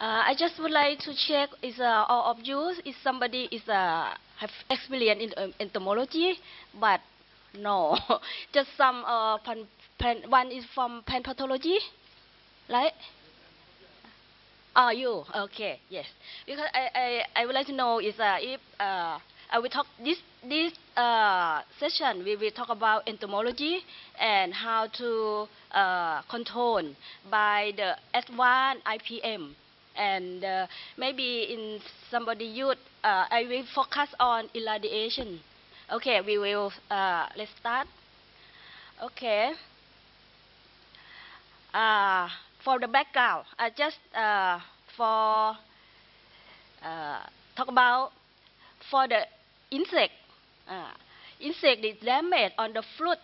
Uh, I just would like to check is uh, all of you is somebody is uh, have experience in um, entomology, but no, just some uh, one is from plant pathology, right? Ah, you okay? Yes, because I, I, I would like to know is uh, if uh, I will talk this this uh, session we will talk about entomology and how to uh, control by the advanced IPM and uh, maybe in somebody youth uh, I will focus on irradiation. Okay, we will uh, let's start. Okay. Uh, for the background, I just uh, for uh, talk about for the insect. Uh, insect is damage on the fruit,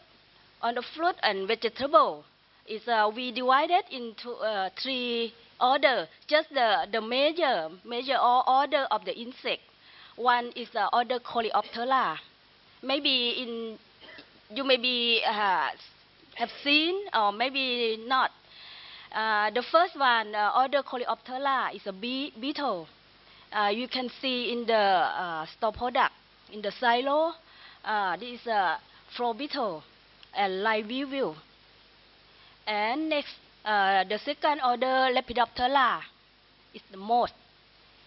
on the fruit and vegetable. Is we divided into three order. Just the the major major or order of the insect. One is the order Coleoptera. Maybe in you maybe uh, have seen or maybe not. Uh, the first one, uh, order Coleoptera, is a bee, beetle. Uh, you can see in the uh, store product, in the silo, uh, this is a flour beetle and live view. And next, uh, the second order Lepidoptera is the most.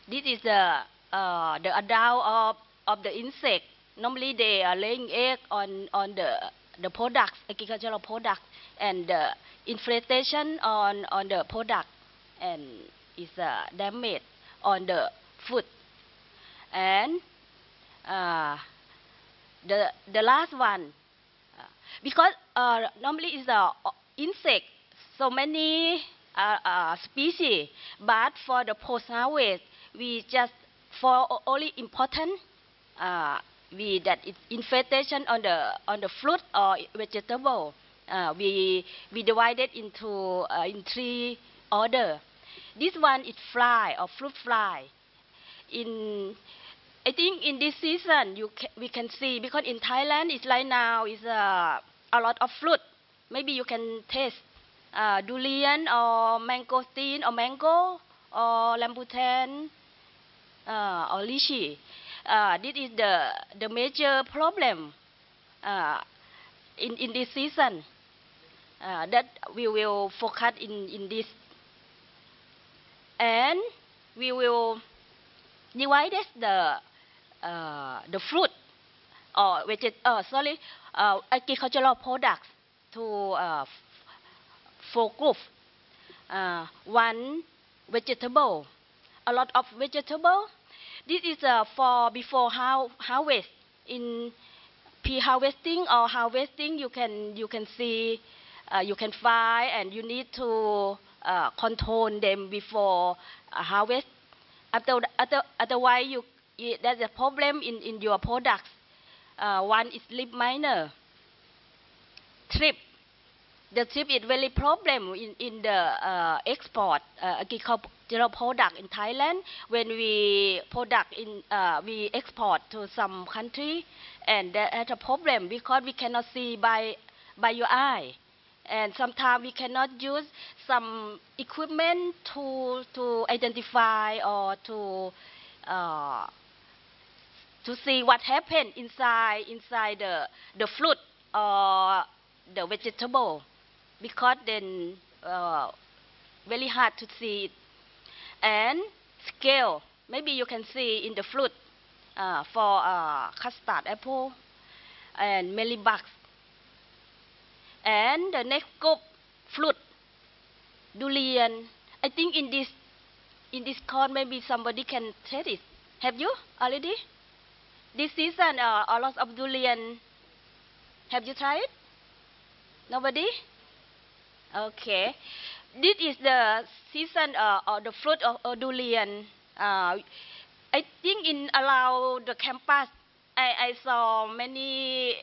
This is the, uh, the adult of, of the insect. Normally they are laying egg on, on the, the products, agricultural products, and the infestation on, on the product and is uh, damage on the food. And uh, the, the last one, uh, because uh, normally it's a insect, so many uh, uh, species, but for the post-harvest, we just, for only important, uh, we that infestation on the on the fruit or vegetable. Uh, we we divided into uh, in three order. This one is fly or fruit fly. In I think in this season you ca we can see because in Thailand it's right now is uh, a lot of fruit. Maybe you can taste uh, durian or mangosteen or mango or rambutan uh, or lychee. Uh, this is the the major problem uh, in in this season uh, that we will focus in in this and we will divide the uh, the fruit or veget uh, sorry uh, agricultural products to uh, four groups. Uh, one vegetable, a lot of vegetable. This is uh, for before how harvest. In pre-harvesting or harvesting, you can you can see, uh, you can find, and you need to uh, control them before uh, harvest. After, other, otherwise, you, you, there's a problem in, in your products. Uh, one is leaf miner, thrip. The thrip is very problem in, in the uh, export uh, agricultural product in Thailand. When we product in uh, we export to some country and that's a problem because we cannot see by by your eye. And sometimes we cannot use some equipment to to identify or to uh, to see what happened inside inside the the fruit or the vegetable because then uh, very hard to see it. And scale maybe you can see in the fruit uh, for uh, custard apple and mealybugs. And the next group fruit durian. I think in this in this corn maybe somebody can taste it. Have you already this season uh, a lot of durian. Have you tried? Nobody okay. This is the season uh, or the fruit of, durian. Uh, i think in around the campus i, I saw many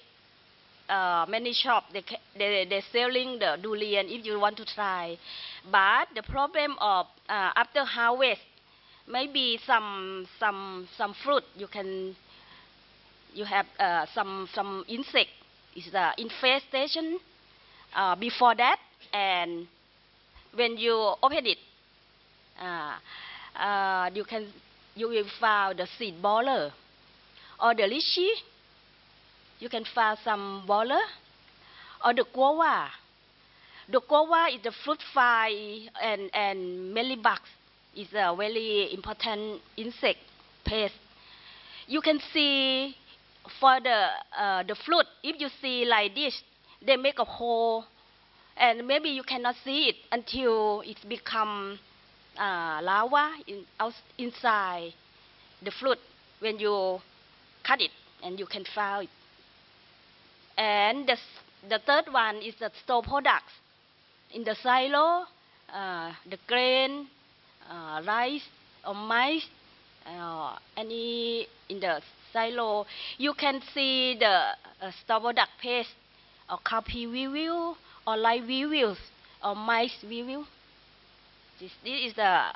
uh, many shop they, they they selling the durian if you want to try. But the problem of uh, after harvest maybe some some some fruit you can you have uh, some some insect is the infestation. Uh, before that and when you open it uh, uh, you can you will find the seed borer or the lychee. You can find some borer or the guava. The guava is the fruit fly and and mealybugs is a very important insect pest. You can see for the uh, the fruit if you see like this, they make a hole, and maybe you cannot see it until it's become uh, larva in, out, inside the fruit when you cut it and you can find it. And the, the third one is the store products. In the silo, uh, the grain, uh, rice or maize, uh, any in the silo, you can see the uh, store product paste or cowpea weevil or rice weevils or maize weevil. This, this is the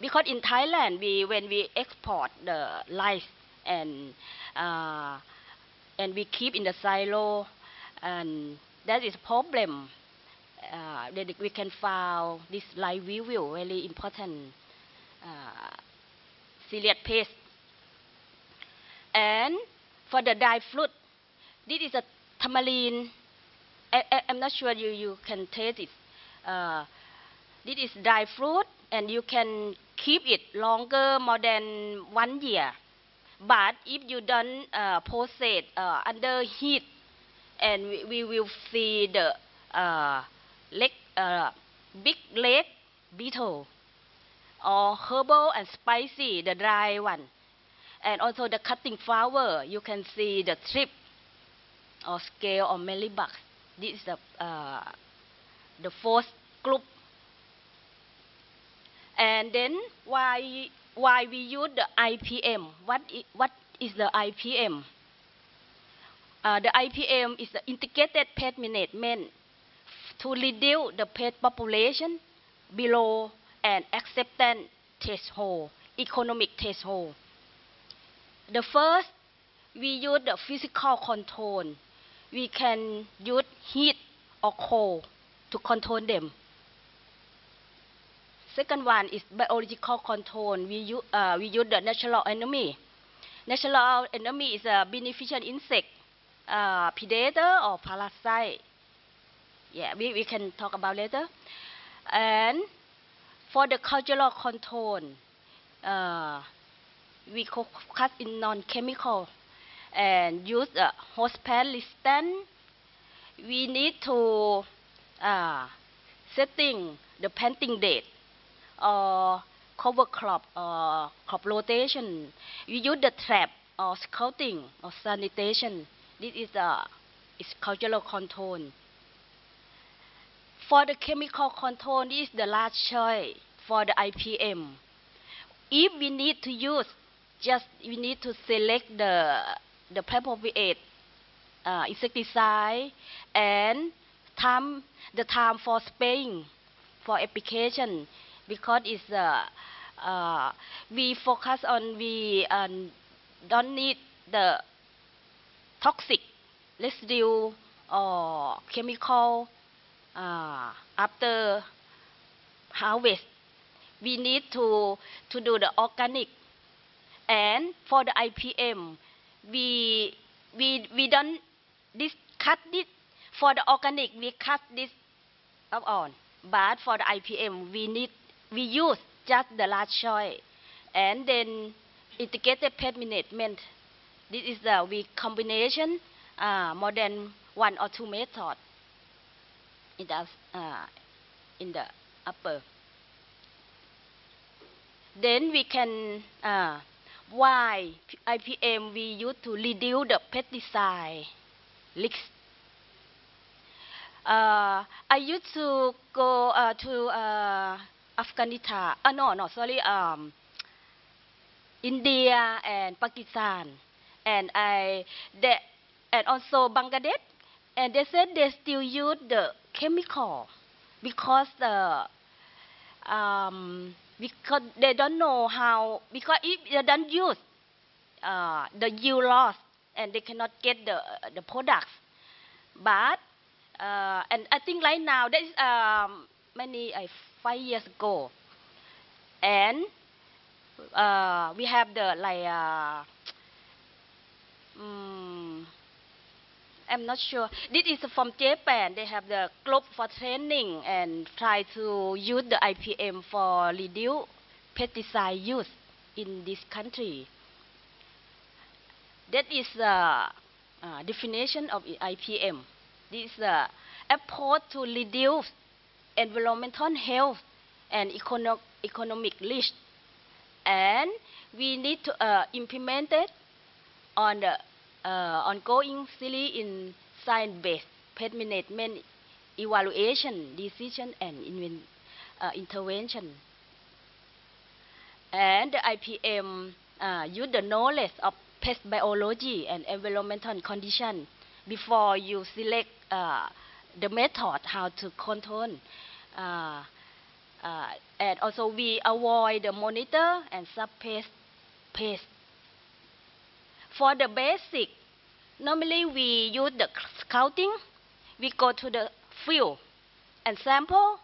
because in Thailand we when we export the rice and uh, and we keep in the silo and that is a problem. Uh, that we can find this live weevil very important uh, serious pest. And for the dry fruit, this is a tamarind. I, I'm not sure you, you can taste it. Uh, this is dry fruit, and you can keep it longer, more than one year. But if you don't uh, process uh, under heat, and we, we will see the uh, leg, uh, big leg beetle, or herbal and spicy, the dry one, and also the cutting flower. You can see the strip or scale or mealybugs. This is the uh, the fourth group and then why why we use the IPM? What is, what is the IPM? Uh, the IPM is the integrated pest management to reduce the pest population below an acceptance threshold, economic threshold. The first, we use the physical control. We can use heat or cold to control them. Second one is biological control. We use, uh, we use the natural enemy. Natural enemy is a beneficial insect, uh, predator or parasite. Yeah, we, we can talk about later. And for the cultural control, uh, we focus in non-chemical and use host pest resistant. We need to uh, setting the planting date or cover crop or crop rotation. We use the trap or scouting or sanitation. This is a is cultural control. For the chemical control, this is the last choice for the IPM. If we need to use, just we need to select the the appropriate uh, insecticide and time the time for spraying for application because it's uh, uh, we focus on we um, don't need the toxic residue or chemical uh, after harvest. We need to to do the organic, and for the IPM, we we we don't this cut it for the organic. We cut this up on, but for the IPM, we need we use just the last choice, and then integrated pest management. This is the we combination uh, more than one or two method in the uh, in the upper. Then we can uh, why IPM we use to reduce the pesticide leaks. Uh, I used to go uh, to uh, Afghanistan. Uh, no, no, sorry. Um, India and Pakistan, and I they, and also Bangladesh, and they said they still use the chemical because the um, because they don't know how because if they don't use uh, the yield loss and they cannot get the the products, but uh, and I think right now that is um, many uh, five years ago. And uh, we have the like uh, mm, I'm not sure. This is from Japan. They have the globe for training and try to use the IPM for reduce pesticide use in this country. That is the uh, definition of IPM. This is the approach to reduce environmental health and econo economic risk. And we need to uh, implement it on the uh, ongoing series in science-based pest management evaluation, decision, and inven- uh, intervention. And the IPM uh, use the knowledge of pest biology and environmental condition before you select uh, the method how to control. Uh, uh, and also we avoid the monitor and sub-pest pest. For the basic, normally we use the scouting. We go to the field and sample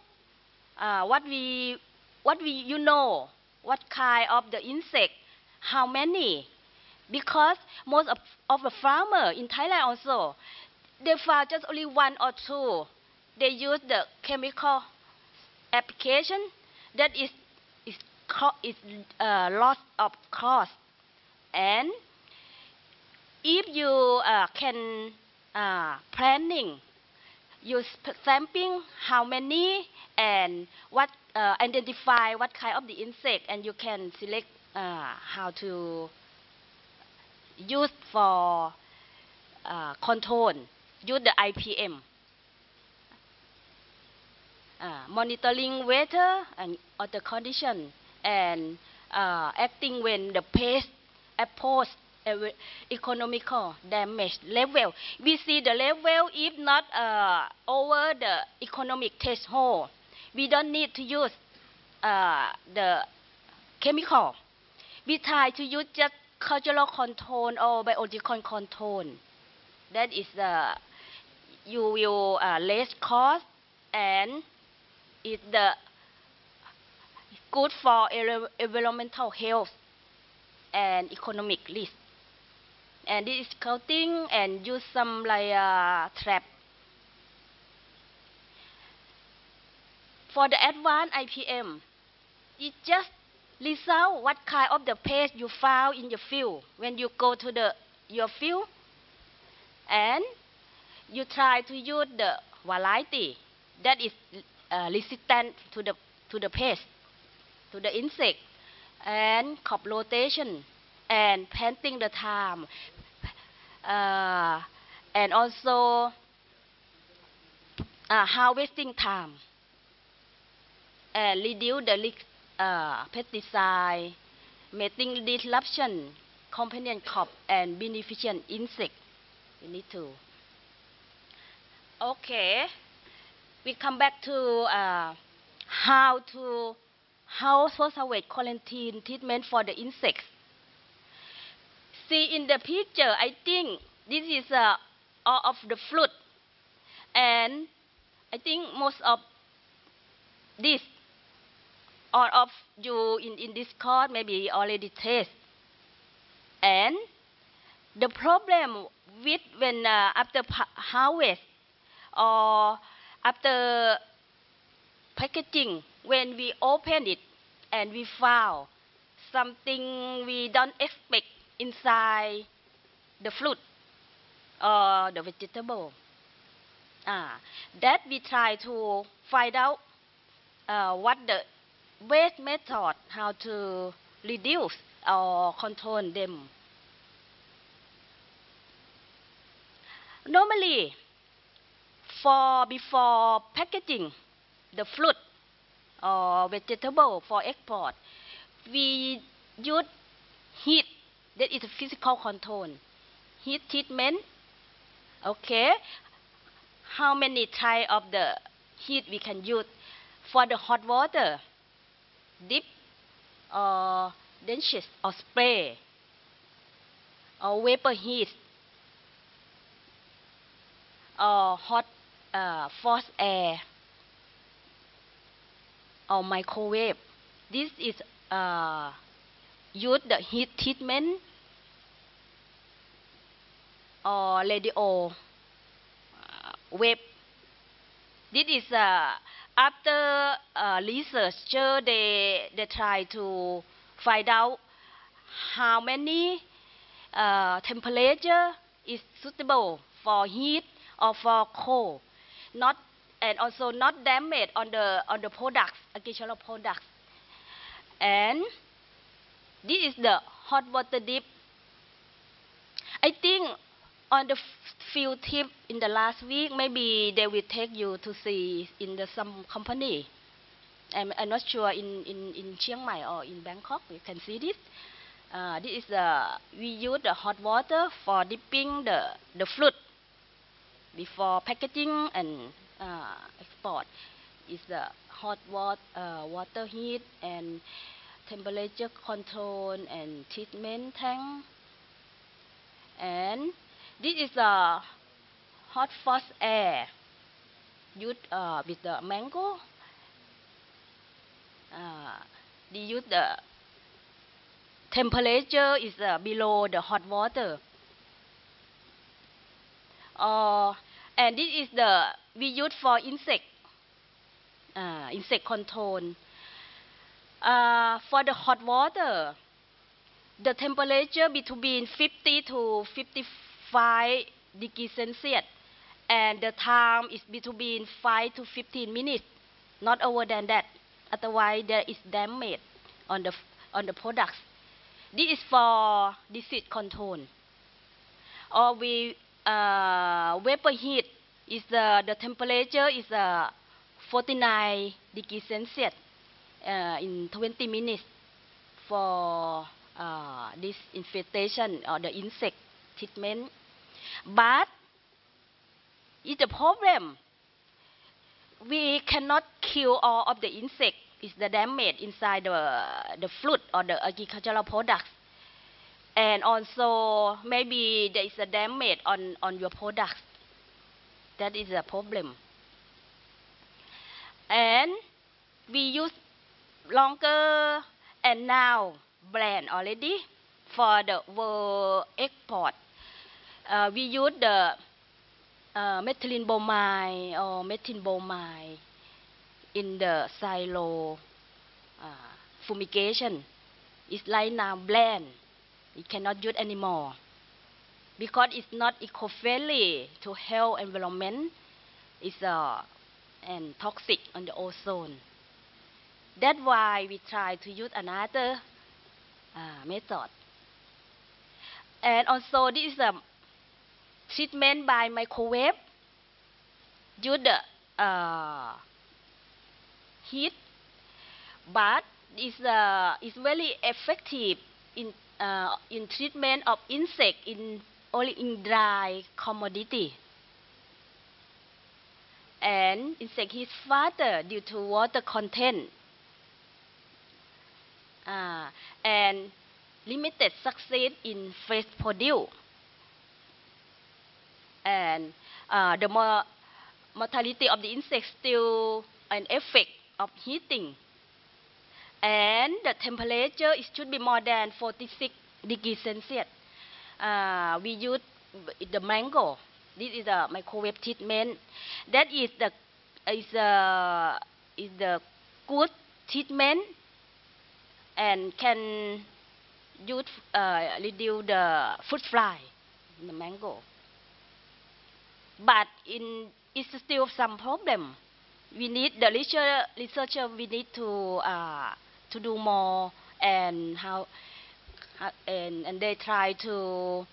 uh, what we what we you know what kind of the insect, how many, because most of, of the farmer in Thailand also they found just only one or two. They use the chemical application that is is is uh, loss of cost and if you uh, can uh, planning you sampling how many and what uh, identify what kind of the insect and you can select uh, how to use for uh, control use the IPM uh, monitoring weather and other condition and uh, acting when the pest approach economical damage level. We see the level if not uh, over the economic threshold. We don't need to use uh, the chemical. We try to use just cultural control or biological control. That is the you will uh, less cost and is the good for environmental health and economic risk. And this is counting and use some like uh, trap. For the advanced IPM, it just result what kind of the pest you found in your field when you go to the your field and you try to use the variety that is uh, resistant to the to the pest, to the insect, and crop rotation, and planting the time, uh, and also uh, harvesting time, and reduce the uh, pesticide, mating disruption, companion crop, and beneficent insect. You need to. Okay we come back to uh, how to how salvage quarantine treatment for the insects. See in the picture, I think this is uh, all of the fruit, and I think most of this, all of you in, in this course maybe already taste. And the problem with when uh, after harvest or after packaging, when we open it and we found something we don't expect inside the fruit or the vegetable, ah, that we try to find out uh, what the best method how to reduce or control them. Normally, for before packaging the fruit or vegetable for export, we use heat. That is a physical control. Heat treatment. Okay. How many type of the heat we can use for the hot water? Dip or dentist or spray or vapor heat or hot uh, forced air or microwave this is uh, use the heat treatment or radio uh, wave. This is uh, after uh, researcher they they try to find out how many uh, temperature is suitable for heat or for cold, not and also not damage on the on the products, agricultural products. And this is the hot water dip. I think on the field trip in the last week, maybe they will take you to see in the some company. I'm, I'm not sure in, in, in Chiang Mai or in Bangkok you can see this. Uh, this is the we use the hot water for dipping the the fruit before packaging and uh, export. Is the hot water uh, water heat and temperature control and treatment tank. And this is the hot fast air used uh, with the mango. Uh, they use the temperature is uh, below the hot water. Uh, and this is the we use for insect, uh, insect control. Uh, for the hot water, the temperature between 50 to 55 degrees Celsius, and the time is between 5 to 15 minutes, not over than that. Otherwise, there is damage on the on the products. This is for disease control. Or we uh, vapor heat is the the temperature is uh, 49 degrees Celsius uh, in 20 minutes for uh, this infestation or the insect treatment. But it's a problem. We cannot kill all of the insects. It's the damage inside the, the fruit or the agricultural products. And also maybe there is a damage on, on your products. That is a problem. And we use longer and now brand already for the world export. Uh, we use the uh, methylene bromide or methylene bromide in the silo uh, fumigation. It's like now blend. We cannot use it anymore because it's not eco-friendly to health environment. It's uh, and toxic on the ozone. That's why we try to use another uh, method. And also this is a treatment by microwave. Use the uh, heat, but it's, uh, it's very effective in, uh, in treatment of insect in only in dry commodity. And insect is faster due to water content uh, and limited success in fresh produce. And uh, the more mortality of the insects still an effect of heating. And the temperature it should be more than 46 degrees Celsius. Uh, we use the mango. This is a microwave treatment. That is the is a is the good treatment and can use uh, reduce the fruit fly in the mango. But in it's still some problem. We need the researcher, researcher we need to uh, to do more and how, and and they try to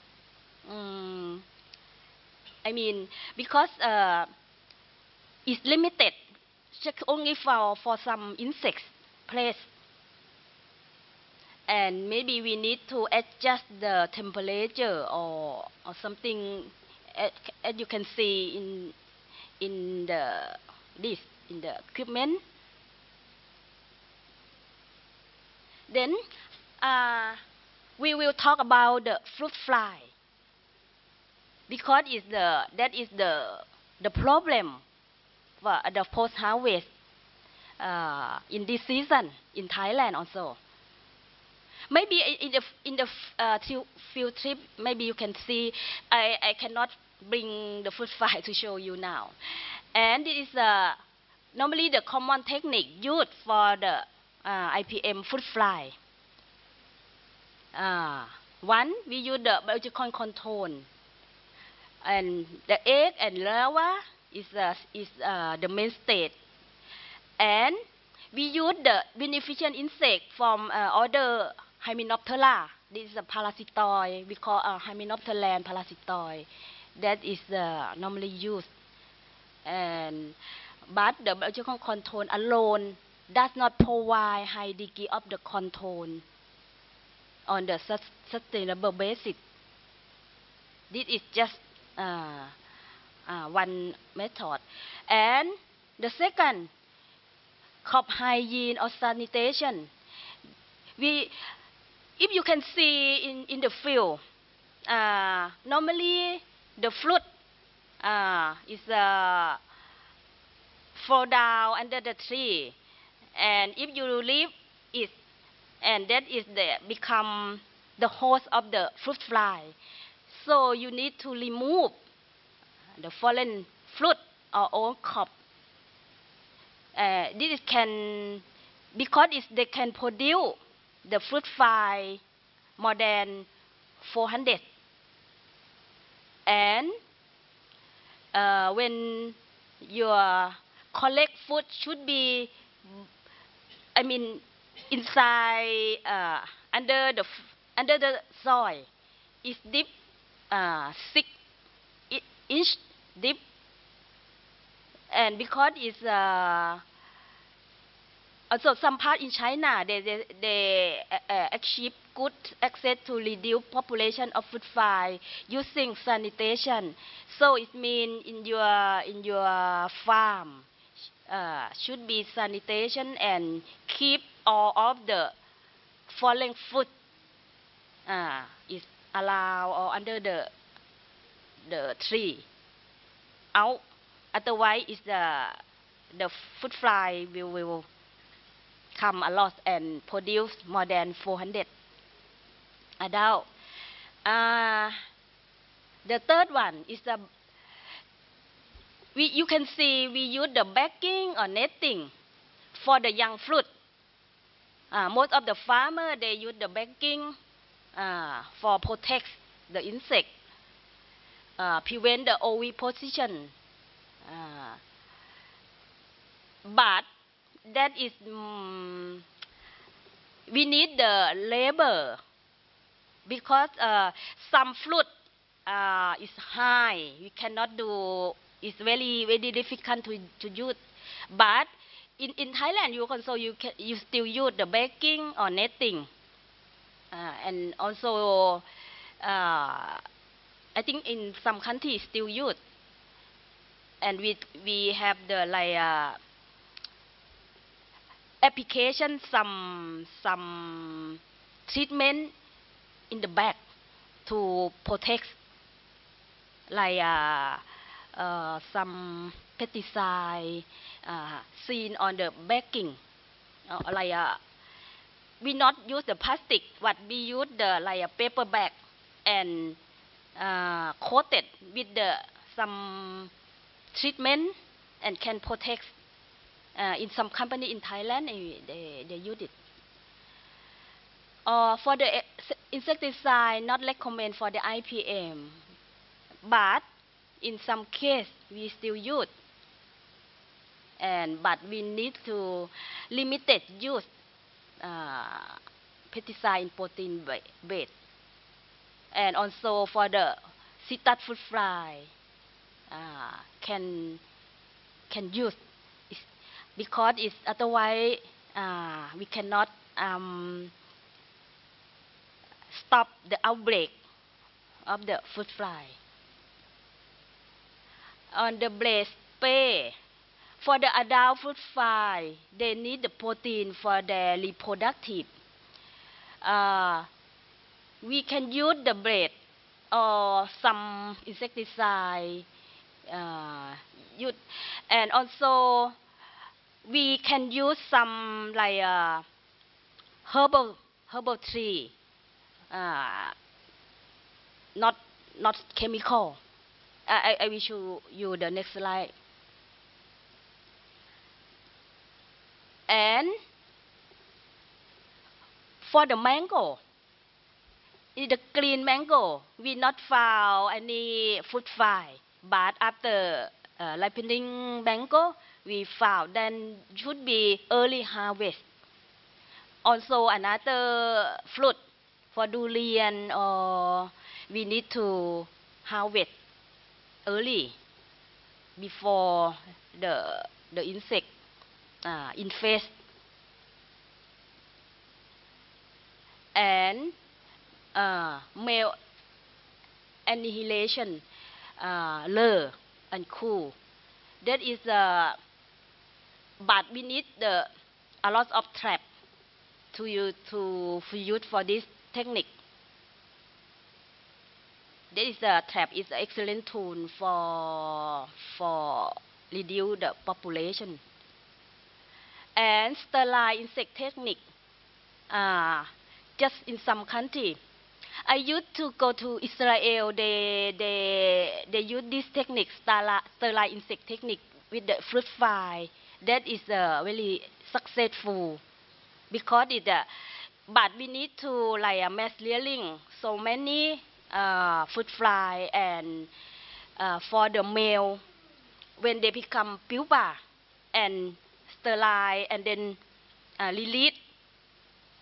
um, I mean because uh, it's limited just only for for some insects place and maybe we need to adjust the temperature or, or something as, you can see in in the this in the equipment then uh, we will talk about the fruit fly because is the that is the the problem for the post harvest uh, in this season in Thailand also. Maybe in the in the uh, field trip, maybe you can see. I, I cannot bring the fruit fly to show you now. And it is uh, normally the common technique used for the uh, IPM fruit fly. Uh, one, we use the biological control, and the egg and larva is uh, is uh, the main state, and we use the beneficent insect from uh, other Hymenoptera. This is a parasitoid. We call uh, Hymenopteran parasitoid. That is uh, normally used. And but the biological control alone does not provide high degree of the control on the sustainable basis. This is just uh, uh, one method. And the second, crop hygiene or sanitation. We, if you can see in, in the field, uh, normally the fruit uh, is uh, fall down under the tree, and if you leave it, and that is the become the host of the fruit fly. So you need to remove the fallen fruit or old crop uh, this can because they can produce the fruit fly more than 400 and uh, when your collect food should be i mean inside uh, under the under the soil is deep uh, six inch deep and because it's uh, also some part in China they they, they uh, uh, achieve good access to reduce population of fruit fly using sanitation. So it means in your in your farm uh, should be sanitation and keep all of the falling food uh, is allowed or under the the tree out otherwise is the the fruit fly will, will come a lot and produce more than 400 adult. Uh, the third one is the we, you can see we use the backing or netting for the young fruit. Uh, most of the farmer they use the backing uh, for protect the insect, uh, prevent the oviposition. Uh, but that is mm, we need the labor because uh, some fruit uh, is high. We cannot do it's very very difficult to, to use. But in, in Thailand you also you can you still use the baking or netting uh, and also uh, I think in some countries still use. And we we have the like uh, application some some treatment in the back to protect like uh, uh, some pesticide uh, seen on the backing. Uh, like uh, we not use the plastic but we use the like a paper bag and uh, coated with the some treatment and can protect uh, in some company in Thailand they, they use it. Uh, for the eh, insecticide not recommend for the IPM but in some case we still use. And but we need to limited use uh, pesticide in protein ba- base. And also for the citrus fruit fly uh, can can use because it's otherwise uh, we cannot um, stop the outbreak of the fruit fly. On the spray, for the adult fruit fly, they need the protein for their reproductive. Uh, we can use the blade or some insecticide uh, and also we can use some like uh, herbal herbal tree, uh, not not chemical. I, I will show you the next slide. And for the mango, in the green mango, we not found any fruit fly, but after uh, ripening mango, we found then should be early harvest. Also another fruit for durian or we need to harvest early before the the insect uh, infest and uh, male annihilation uh, lure and cool. That is uh, but we need the a lot of trap to use to use for this technique. That is a trap is an excellent tool for for reduce the population. And sterile insect technique. Uh, just in some country. I used to go to Israel. They they they use this technique, sterile insect technique with the fruit fly. That is uh, very successful because it. Uh, but we need to like a mass rearing so many uh, fruit fly and uh, for the male when they become pupa and sterile and then uh, release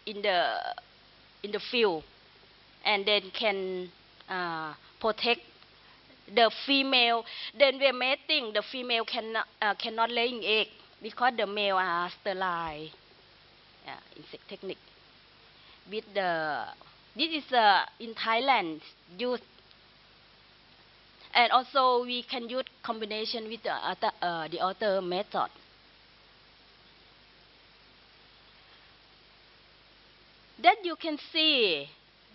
in the in the field and then can uh, protect the female. Then when mating, the female cannot, uh, cannot laying egg because the male are sterile. Insect technique. With the this is uh, in Thailand used, and also we can use combination with the other, uh, the other method. Then you can see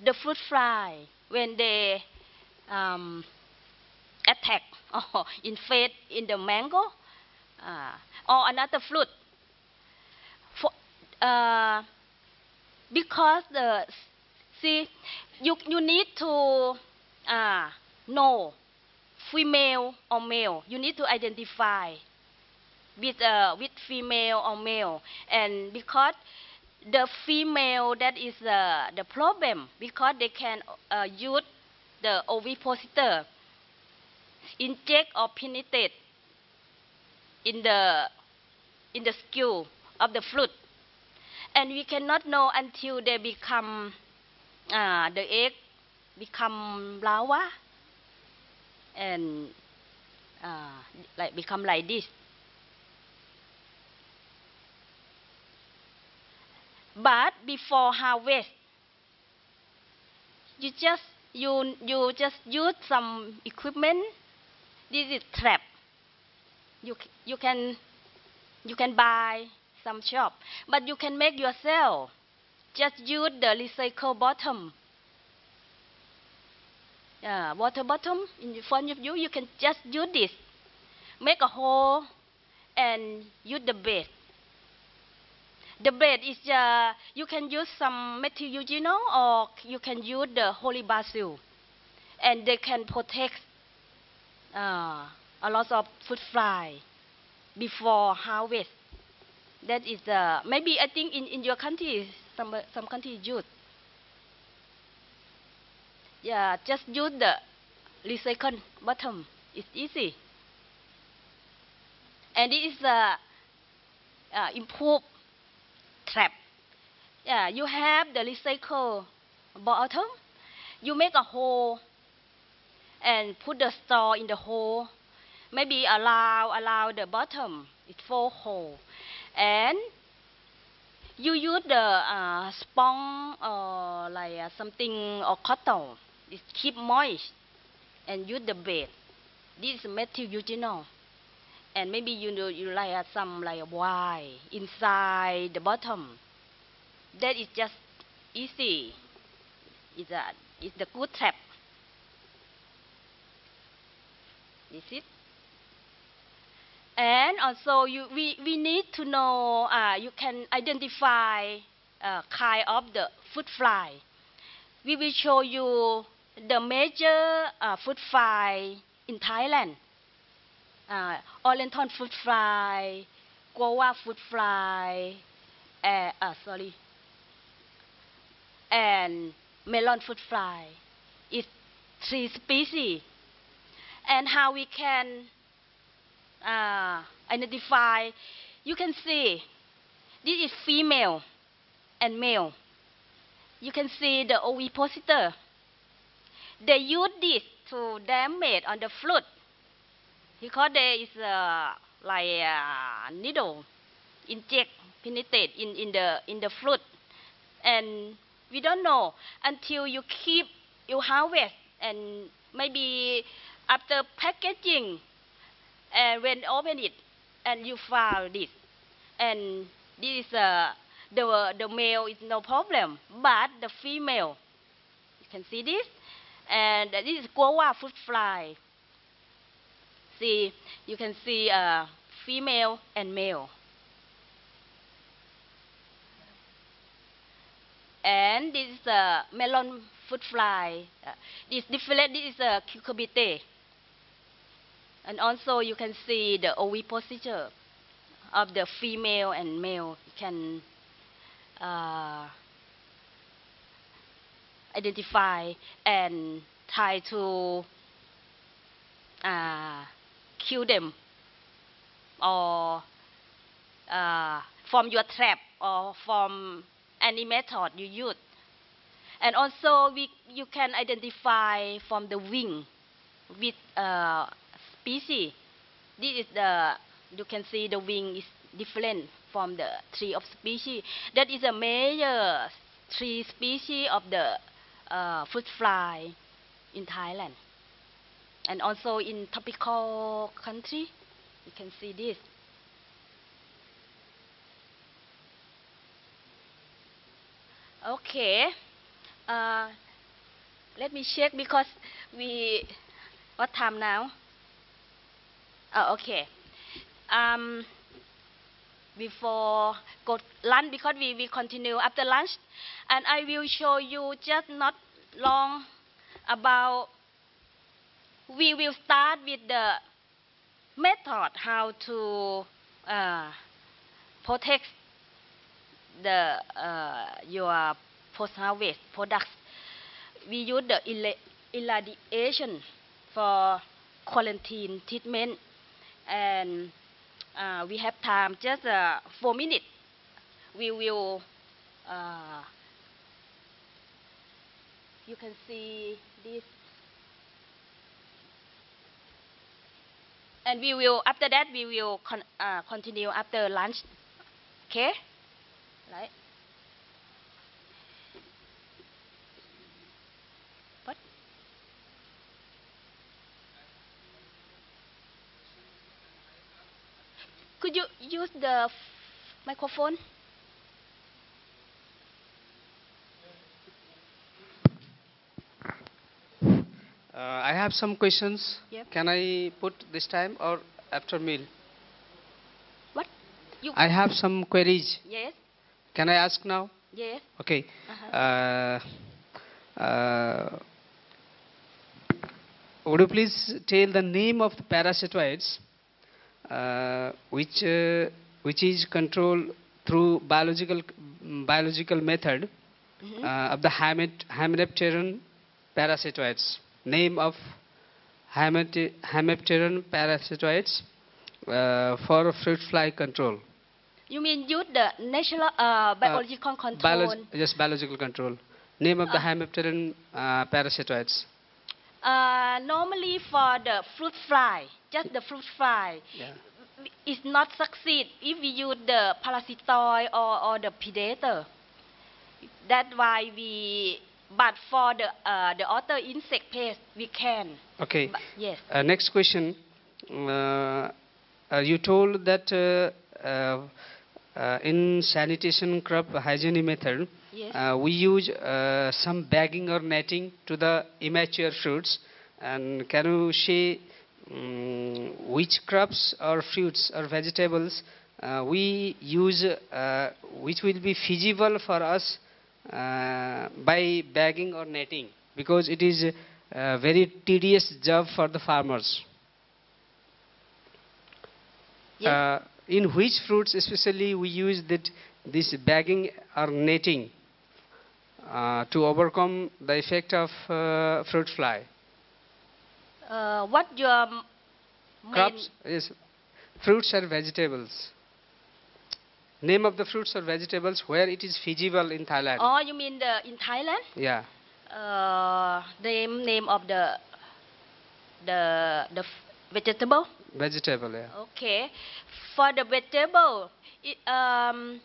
the fruit fly when they um, attack or infest in the mango uh, or another fruit. For, uh, because the see you you need to uh, know female or male. You need to identify with uh, with female or male, and because the female that is uh, the problem. Because they can uh, use the ovipositor. Inject or penetrate in the in the skull of the fruit and we cannot know until they become uh, the egg become larva and uh, like become like this But before harvest, you just you you just use some equipment. This is trap. You you can you can buy some shop, but you can make yourself. Just use the recycle bottom. Uh, water bottom in front of you. You can just use this. Make a hole and use the bait the bed is uh, you can use some methyl eugenol or you can use the holy basil, and they can protect uh, a lot of fruit fly before harvest. That is uh, maybe I think in, in your country some some country use. Yeah, just use the recycle bottom. It's easy, and it is uh, uh, improve trap. Yeah, you have the recycle bottom. You make a hole and put the straw in the hole. Maybe allow allow the bottom it's full hole, and you use the uh, sponge or like uh, something or cotton. It keep moist, and use the bed. This is you know and maybe you know you like uh, some like wine inside the bottom. That is just easy. It's a the good trap. Is it? And also, you, we, we need to know, uh, you can identify uh, kind of the fruit fly. We will show you the major uh, fruit fly in Thailand. Uh, Oriental fruit fly, guava fruit fly, uh, uh, sorry, and melon fruit fly. It's three species. And how we can uh, identify, you can see this is female and male. You can see the ovipositor. They use this to damage on the fruit because there is a, like a needle inject penetrate in, in the in the fruit and we don't know until you keep you harvest and maybe after packaging and when open it and you found this and this is uh, the the male is no problem but the female you can see this and this is guava fruit fly see you can see uh, female and male and this is a melon fruit fly. Uh, this different. This is a cucurbitaceae. And also you can see the ovipositor of the female and male. Can uh, identify and try to uh, kill them or uh, from your trap or from any method you use. And also we, you can identify from the wing with uh, species. This is the, you can see the wing is different from the tree of species. That is a major tree species of the uh, fruit fly in Thailand. And also in tropical country, you can see this. Okay. Uh, let me check because we what time now? Oh, okay. Um, before go lunch because we will continue after lunch, and I will show you just not long about. We will start with the method how to uh, protect the uh, your post harvest products. We use the irradiation for quarantine treatment, and uh, we have time just uh, four minutes. We will. Uh, you can see this. And we will, after that, we will con- uh, continue after lunch. Okay? Right? What? Could you use the f- microphone? Uh, I have some questions. Yep. Can I put this time or after meal? What? You? I have some queries. Yes. Can I ask now? Yes. Okay. Uh-huh. Uh, uh, would you please tell the name of the parasitoids which uh, which is controlled through biological biological method Mhm. uh, of the Hymet- Hymenopteran parasitoids. Name of Hymet- Hymenopteran parasitoids uh, for fruit fly control. You mean use the natural uh, biological control? Biolog- yes, biological control. Name of the Uh, Hymenopteran uh, parasitoids. uh, normally for the fruit fly, just the fruit fly, Yeah. it's not succeed if we use the parasitoid or, or the predator. That's why we, but for the uh, the other insect pest, we can. Okay. But, yes. Uh, next question. Uh, uh, you told that uh, uh, uh, in sanitation crop hygiene method, Yes. uh, we use uh, some bagging or netting to the immature fruits. And can you say mm, which crops or fruits or vegetables uh, we use uh, which will be feasible for us uh, by bagging or netting because it is a very tedious job for the farmers. Yes. Uh, in which fruits especially we use that this bagging or netting uh, to overcome the effect of uh, fruit fly. Uh, what your Crops is fruits or vegetables. Name of the fruits or vegetables where it is feasible in Thailand. Oh, you mean the in Thailand? Yeah. Uh, name name of the the the vegetable. Vegetable, yeah. Okay, for the vegetable, it, um,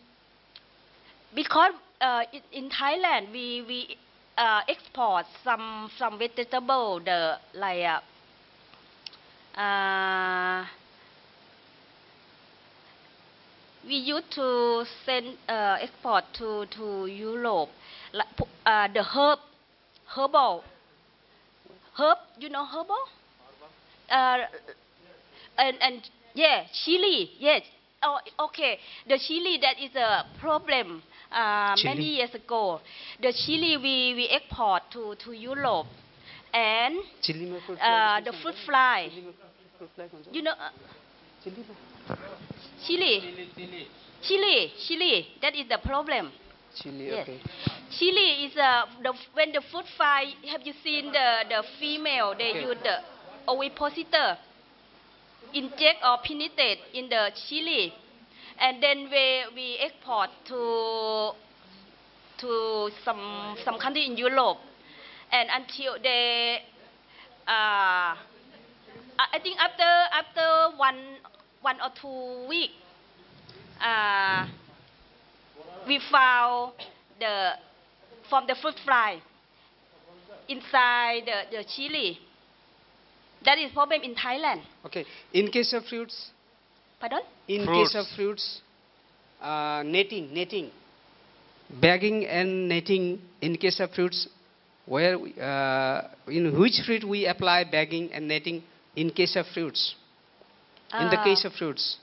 because uh, in, in Thailand we we uh, export some some vegetable the like uh, uh, we used to send uh, export to to Europe. Like uh, the herb herbal. Herb you know herbal? Uh, and and yeah chili yes. Oh okay. The chili that is a problem uh, many years ago. The chili we we export to to Europe and uh, the fruit fly. You know, uh, chili. Chili, chili. That is the problem. Chili, yes. okay. Chili is uh, the, when the fruit fly. Have you seen the the female? They okay. use the ovipositor inject or penetrate in the chili, and then we we export to to some some country in Europe and until they uh, I I think after after one one or two week, uh, we found the from the fruit fly inside the, the chili. That is problem in Thailand. Okay. In case of fruits, Pardon? in Fruits. case of fruits, uh, netting, netting, bagging and netting. In case of fruits, where we, uh, in which fruit we apply bagging and netting? In case of fruits, in the Uh, case of fruits,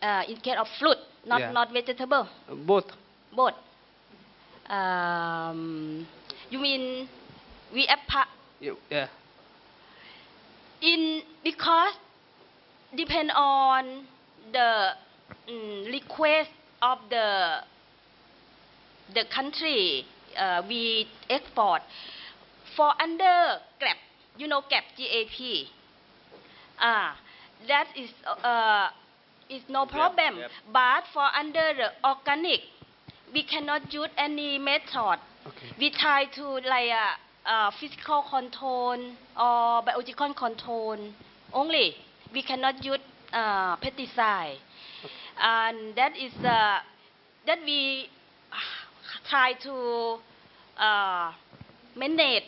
uh, in case of fruit, not Yeah. not vegetable, uh, both. both. Um, you mean we apply Yeah. in because depend on the mm, request of the the country uh, we export for under GAP you know GAP GAP ah that is uh, is no problem yep. but for under the organic we cannot use any method Okay. we try to like uh, uh, physical control or biological control only. We cannot use uh, pesticide, and that is uh, that we try to uh, manage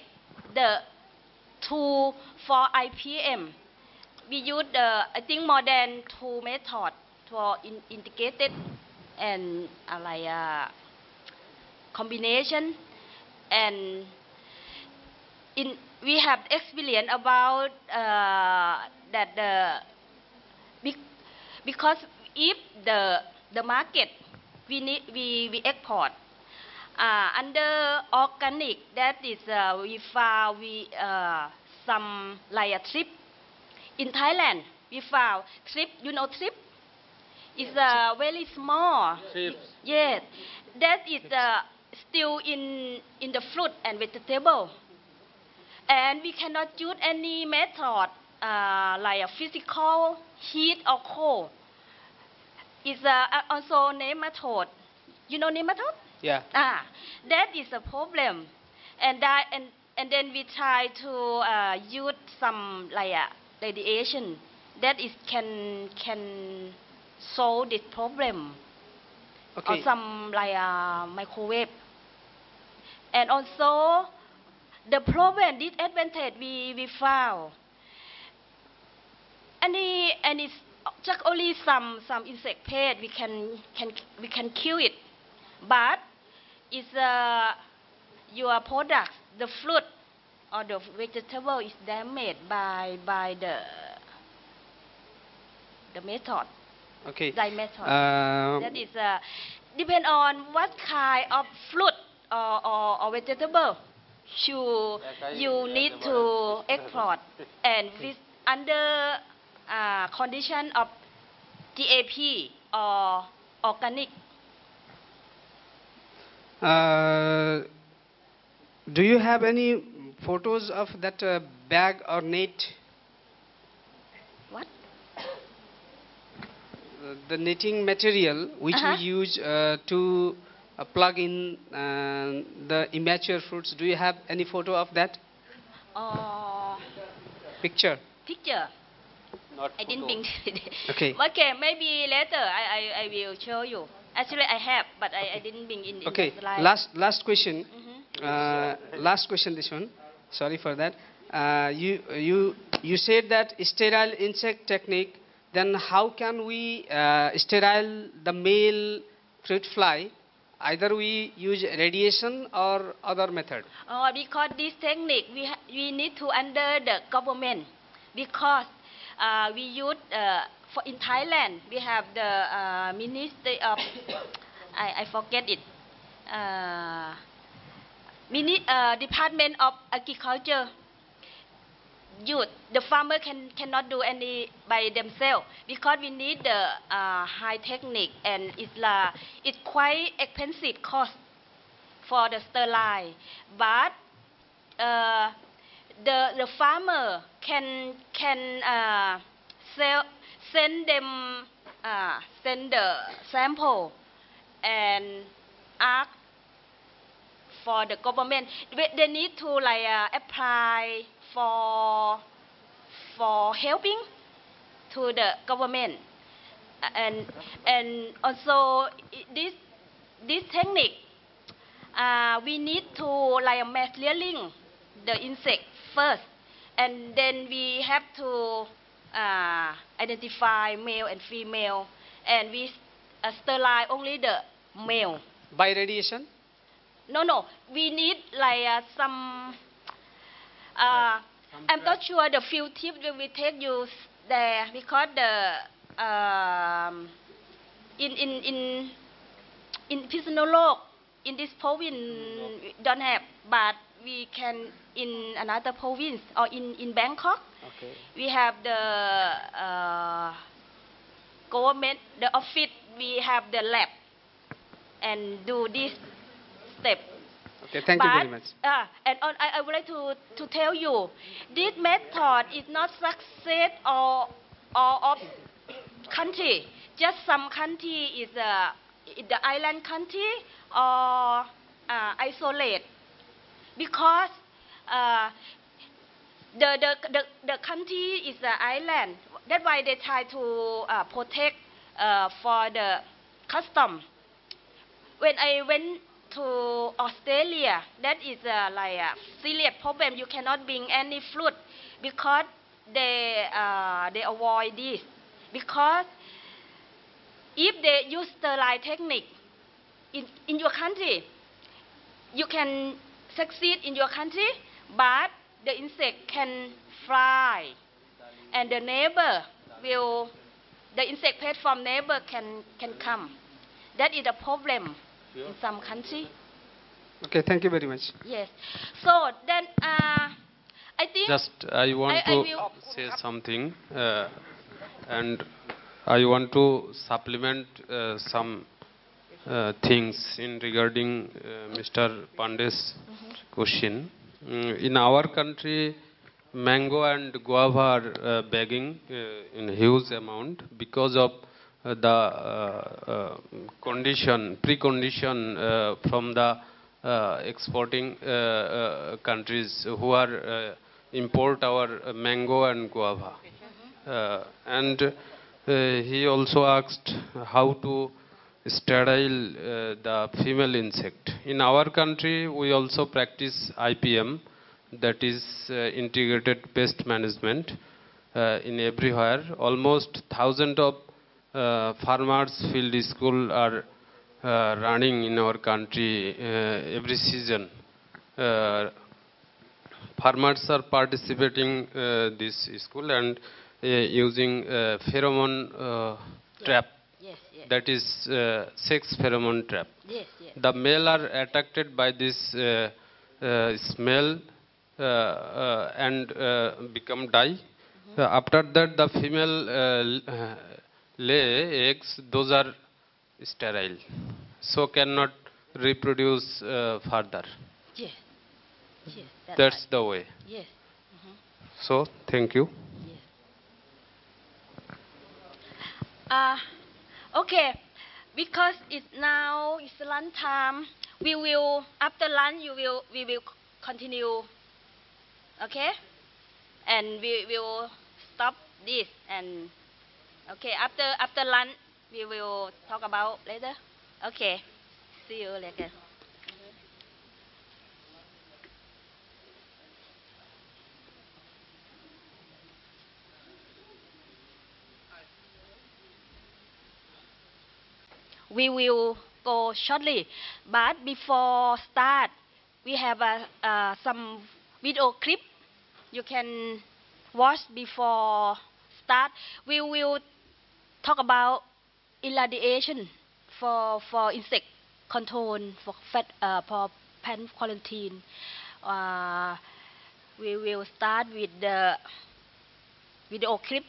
the tool for IPM. We use the I think more than two methods for in, integrated and uh, like uh, combination and in we have experience about uh, that the because if the the market we need we we export uh, under organic that is uh, we found we uh, some like a thrip in Thailand we found thrip you know thrip is uh, very small Thrips. Yes, that is uh, still in in the fruit and vegetable, and we cannot use any method uh, like a physical heat or cold. It's uh, also nematode. You know nematode? Yeah. Ah, that is a problem, and that and and then we try to uh, use some like uh, radiation that is can can solve this problem Okay. or some like uh, microwave. And also the problem, disadvantage we, we found. And it's just only some, some insect pest we can, can, we can kill it. But it's uh, your product, the fruit or the vegetable is damaged by, by the the method, Okay. dye method. Uh, that is uh, depend on what kind of fruit or, or, or vegetable you you need to export and with under uh, condition of GAP or organic. Uh, do you have any photos of that uh, bag or net? What? Uh, the knitting material which Uh-huh. we use uh, to uh, plug in uh, the immature fruits. Do you have any photo of that Uh, picture? picture. Not I didn't bring. Okay. Okay, maybe later I, I, I will show you. Actually, I have, but I, I didn't bring in, in Okay. the slide. Last last question. Mhm. Uh, last question. This one. Sorry for that. Uh, you you you said that sterile insect technique. Then how can we uh, sterile the male fruit fly? Either we use radiation or other method. Oh, because this technique we ha- we need to under the government because uh, we use uh, for in Thailand we have the uh, Ministry of I, I forget it. Uh, mini, uh, Department of Agriculture. Youth the farmer can cannot do any by themselves because we need the uh, high technique and it's la it's quite expensive cost for the sterile. But uh, the the farmer can can uh, sell send them uh, send the sample and ask for the government. They need to like uh, apply for for helping to the government. And and also this this technique uh, we need to like materialing the insect first. And then we have to uh, identify male and female and we uh, sterilize only the male By radiation? no, no. We need like uh, some. Uh, I'm not sure the few tips we take you there because the um, in in in in Phitsanulok in this province we don't have, but we can in another province or in in Bangkok Okay. we have the uh, government, the office, we have the lab, and do this step. Okay. Thank but, you very much. Uh, and on, I, I would like to, to tell you, this method is not success all, all of country. Just some country is uh, the island country or uh, isolate because uh, the, the, the, the country is an island. That's why they try to uh, protect uh, for the custom. When I went to Australia, that is uh, like a serious problem. You cannot bring any fruit because they uh, they avoid this because if they use sterile technique in, in your country, you can succeed in your country, but the insect can fly, and the neighbor will, the insect pet from neighbor can can come. That is a problem in some country. Okay. Thank you very much. Yes. So then, uh, I think Just I want I- I to will- say something, uh, and I want to supplement uh, some uh, things in regarding uh, Mr. Pandey's question. Mm, in our country, mango and guava are uh, begging uh, in huge amount because of uh, the uh, uh, condition, precondition uh, from the uh, exporting countries who are uh, import our mango and guava. Uh, and uh, he also asked how to sterile uh, the female insect. In our country, we also practice IPM, that is uh, integrated pest management. Uh, in everywhere, almost thousand of farmers field school are uh, running in our country uh, every season. Uh, farmers are participating this school and using pheromone trap, that is uh, sex pheromone trap. yes, yes. The male are attracted by this uh, uh, smell uh, uh, and uh, become die. Uh, after that, the female lay eggs. Those are sterile, so cannot reproduce uh, further. Yes, yes. That's, That's right. the way. yes. So, thank you. Uh, okay, because it's now it's lunch time. We will after lunch you will we will continue. Okay, and we will stop this and okay after after lunch we will talk about later. Okay, see you later. We will go shortly. But before start, we have a, uh, some video clip you can watch before start. We will talk about irradiation for for insect control for fat uh, for pen quarantine. Uh, we will start with the video clip.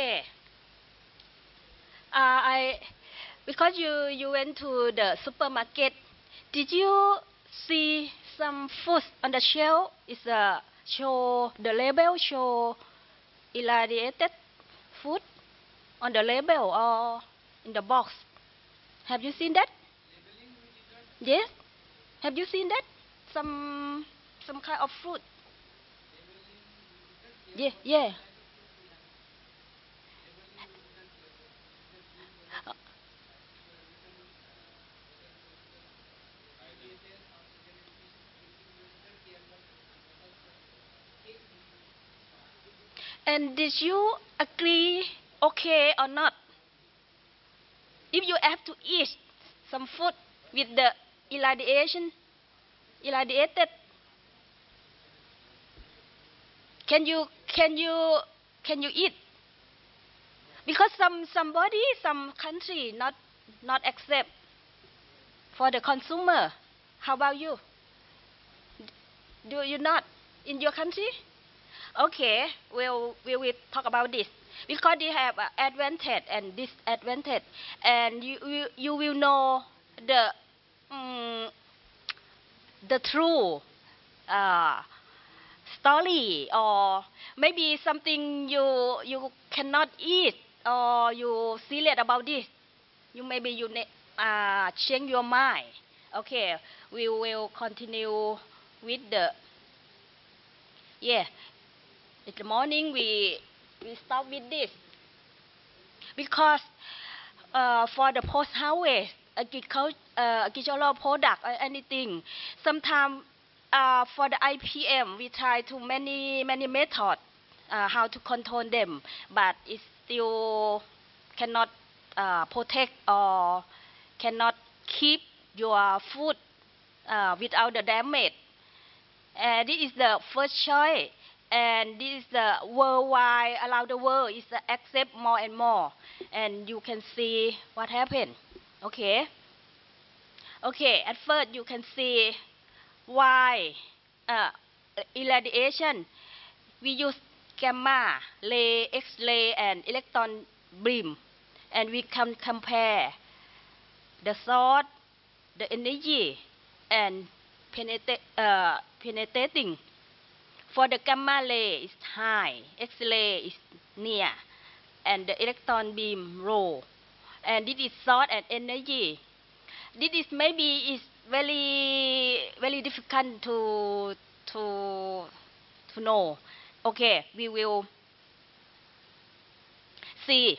okay. Uh, I because you you went to the supermarket. Did you see some food on the shelf? It's a show the label show irradiated food on the label or in the box. Have you seen that? Yes. Have you seen that? Some some kind of fruit. Yeah, yeah. And did you agree okay or not? If you have to eat some food with the irradiation, irradiated, can you can you can you eat? Because some somebody some country not not accept for the consumer. How about you? Do you not in your country? Okay, we'll, we will talk about this because they have uh, advantage and disadvantage, and you you, you will know the um, the true uh, story or maybe something you you cannot eat or you serious about this. You maybe you uh, change your mind. Okay, we will continue with the yeah in the morning we we start with this. Because uh, for the post harvest agriculture, uh, agricultural product or anything sometimes uh, for the IPM we try to many many method uh, how to control them. But it still cannot uh, protect or cannot keep your food uh, without the damage. And this is the first choice and this is the worldwide around the world is accept more and more. And you can see what happened. Okay? Okay at first you can see why uh, irradiation. We use gamma ray x-ray and electron beam. And we can compare the source the energy and uh, penetrating for the gamma ray is high, X-ray is near, and the electron beam low. And this is source and energy. This is maybe is very very difficult to to to know. Okay, we will see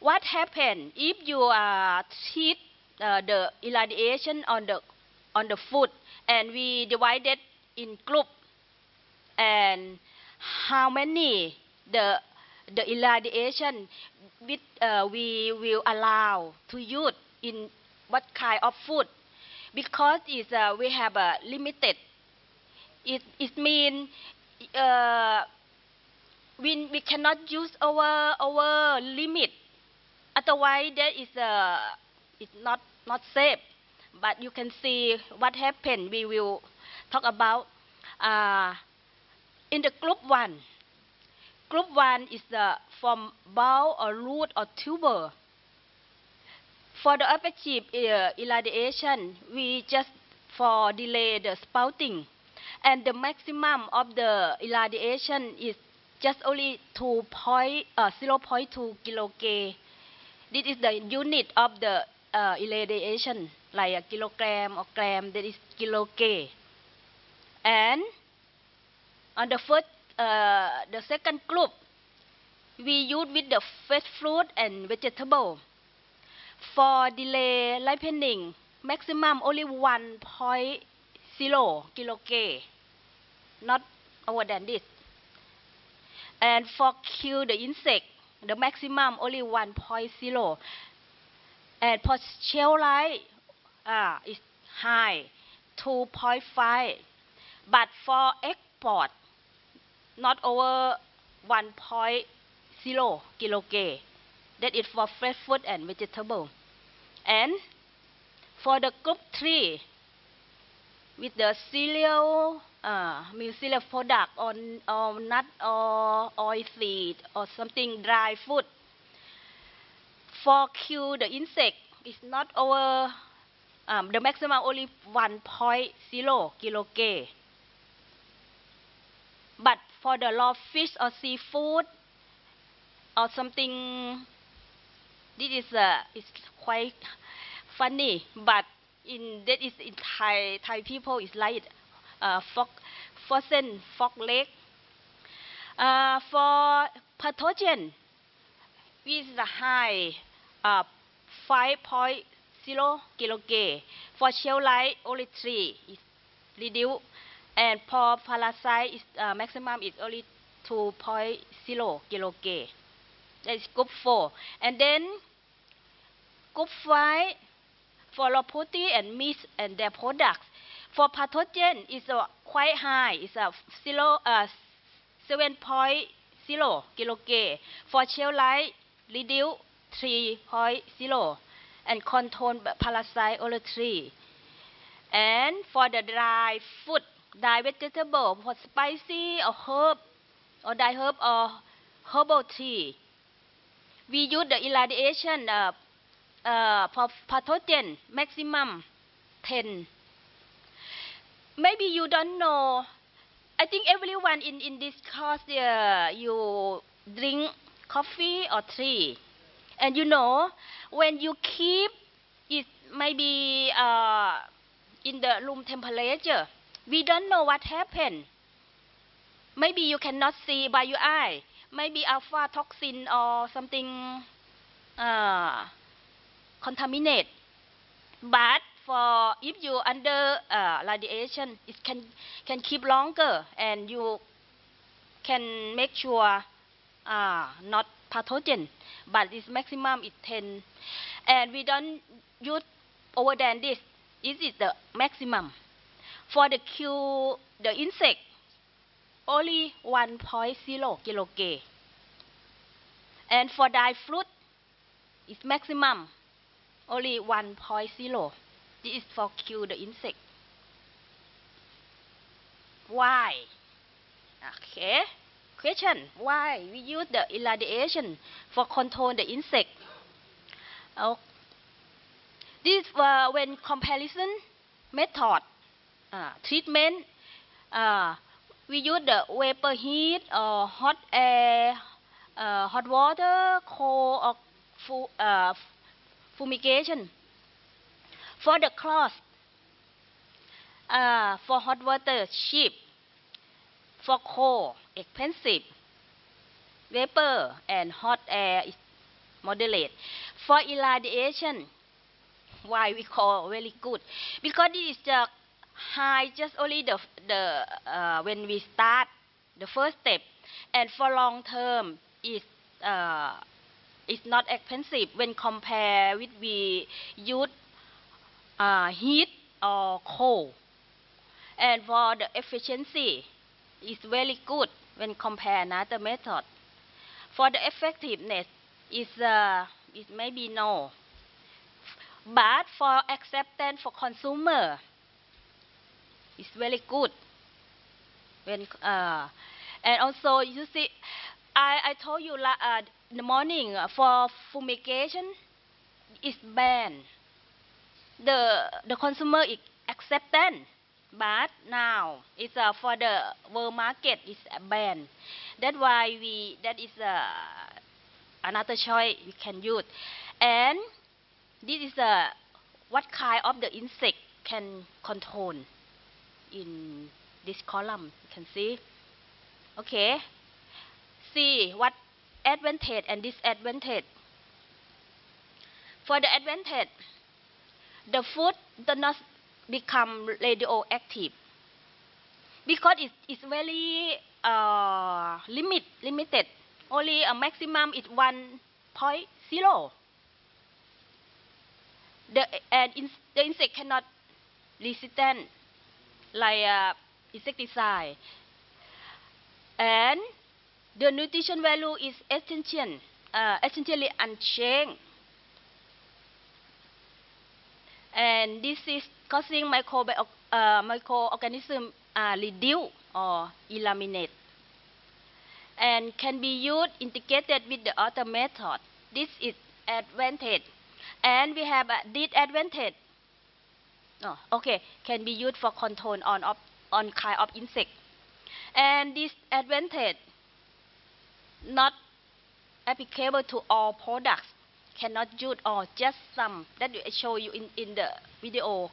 what happen if you uh, treat uh, the irradiation on the on the food and we divided in group and how many the the irradiation which uh, we will allow to use in what kind of food. Because is uh, we have a limited it it mean uh, we we cannot use our our limit. Otherwise that is uh, it's not not safe. But you can see what happened. We will talk about uh, in the group one, group one is the from bowl or root or tuber. For the effective uh, irradiation, we just for delay the spouting, and the maximum of the irradiation is just only 2 point, uh, 0.2 kilogray. This is the unit of the uh, irradiation, like a kilogram or gram, that is kilogray. And on the first, uh, the second group, we use with the fresh fruit and vegetable. For delay ripening, maximum only 1.0 kilogray, not over than this. And for kill the insect, the maximum only 1.0. And for shelf life, uh, is high, 2.5. But for export, not over 1.0 kilogray. That is for fresh food and vegetable. And for the group 3, with the cereal, uh, mean cereal product or, or nut or oil seed or something dry food, for kill the insect, is not over um, the maximum only 1.0 kilogray. For the raw fish or seafood or something, this is uh, is quite funny. But in that is in Thai Thai people is like uh, fork, frozen fork leg. Uh, for pathogen, is the high uh, 5.0 kilogray. For shelf life, only 3 is reduced. And for parasite, is, uh, maximum is only 2.0 kilogray. That is group 4. And then group 5, for protein and meat and their products. For pathogen, is uh, quite high. It's a zero, uh, 7.0 kilogray. For shelf life, reduce 3.0 and control parasite only 3. And for the dry food, dry vegetable, for spicy or herb, or dry herb or herbal tea, we use the irradiation uh, uh, for pathogen maximum 10. Maybe you don't know. I think everyone in, in this course, uh, you drink coffee or tea. And you know, when you keep it maybe uh, in the room temperature, we don't know what happened. Maybe you cannot see by your eye. Maybe aflatoxin or something uh, contaminate. But for if you under uh, radiation, it can can keep longer, and you can make sure uh, not pathogen, but its maximum is 10, and we don't use over than this. This is the maximum. For the Q, the insect, only 1.0 kilogray. And for dry fruit, it's maximum only 1.0. This is for kill the insect. Why? Okay. Question. Why we use the irradiation for control the insect? Oh. This uh, when comparison method treatment we use the vapor heat or hot air, hot water, coal or fu- fumigation. For the cloth, for hot water, cheap. For coal, expensive. Vapor and hot air is moderate. For irradiation, why we call very good? Because this is the high just only the the uh, when we start the first step, and for long term is uh, is not expensive when compare with we use uh, heat or cold. And for the efficiency, is very good when compare another method. For the effectiveness, is uh, it maybe no. But for acceptance for consumer, it's very good. When uh, and also you see, I I told you uh, the morning for fumigation, is banned. The the consumer is acceptance, but now it's uh, for the world market is banned. That's why we that is uh, another choice we can use, and this is uh, what kind of the insect can control in this column. You can see. Okay. See what advantage and disadvantage. For the advantage, the food does not become radioactive because it is very uh, limit limited. Only a maximum is 1.0. The and in, the insect cannot resistant like uh, insecticide. And the nutrition value is essential, uh, essentially unchanged. And this is causing micro, uh, microorganism uh, reduce or eliminate and can be used integrated with the other method. This is advantage. And we have a disadvantage. Oh, okay, can be used for control on of, on kind of insect. And disadvantage not applicable to all products. Cannot use all, just some that I show you in, in the video.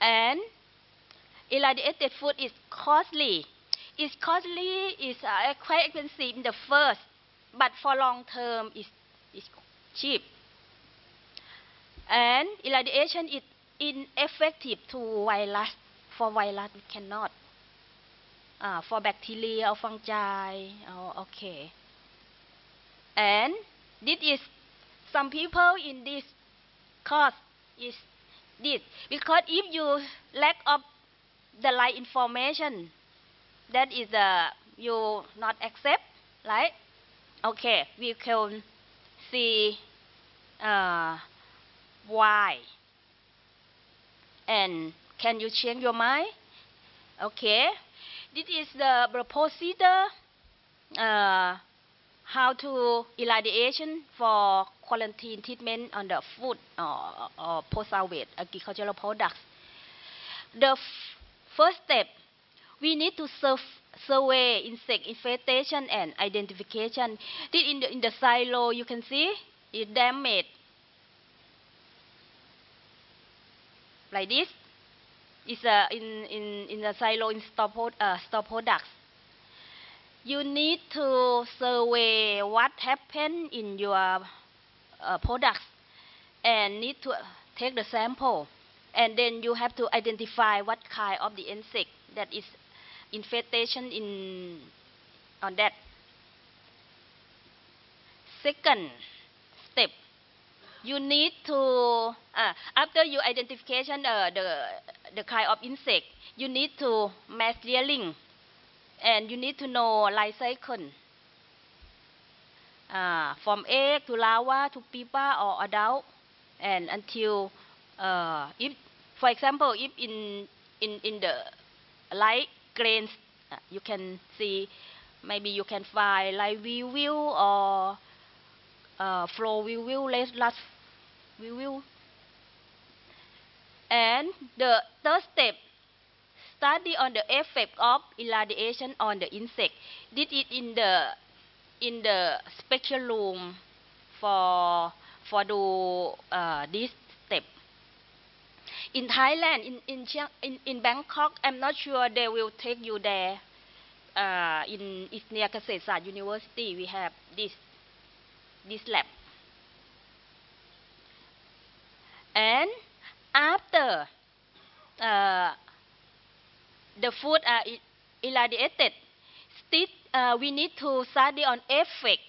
And irradiated food is costly. It's costly, it's uh, quite expensive in the first, but for long term is is cheap. And irradiation is ineffective to virus. For virus, we cannot. Uh, for bacteria or fungi, oh, okay. And this is some people in this course is this because if you lack of the right information, that is uh, you not accept, right? Okay, we can see uh, why. And can you change your mind? Okay, this is the, procedure uh, how to irradiation for quarantine treatment on the food or, or post-harvest agricultural products. The first step, we need to surf, survey insect infestation and identification. This in the, in the silo, you can see it damaged like this. is in, in, in the silo in store, uh, products. You need to survey what happened in your uh, products and need to take the sample. And then you have to identify what kind of the insect that is infestation in on that. Second step, you need to uh, after you identification uh, the the kind of insect, you need to mass rearing, and you need to know life cycle. Uh, from egg to larva to pupa or adult, and until uh, if, for example, if in in in the light grains, uh, you can see maybe you can find like view or uh, flow view less last view. And the third step, study on the effect of irradiation on the insect. Did it in the in the special room for for do uh, this step. In Thailand, in in, Chiang, in in Bangkok, I'm not sure they will take you there. Uh, in it's near University, we have this this lab. And after uh, the food are irradiated, still uh, we need to study on effect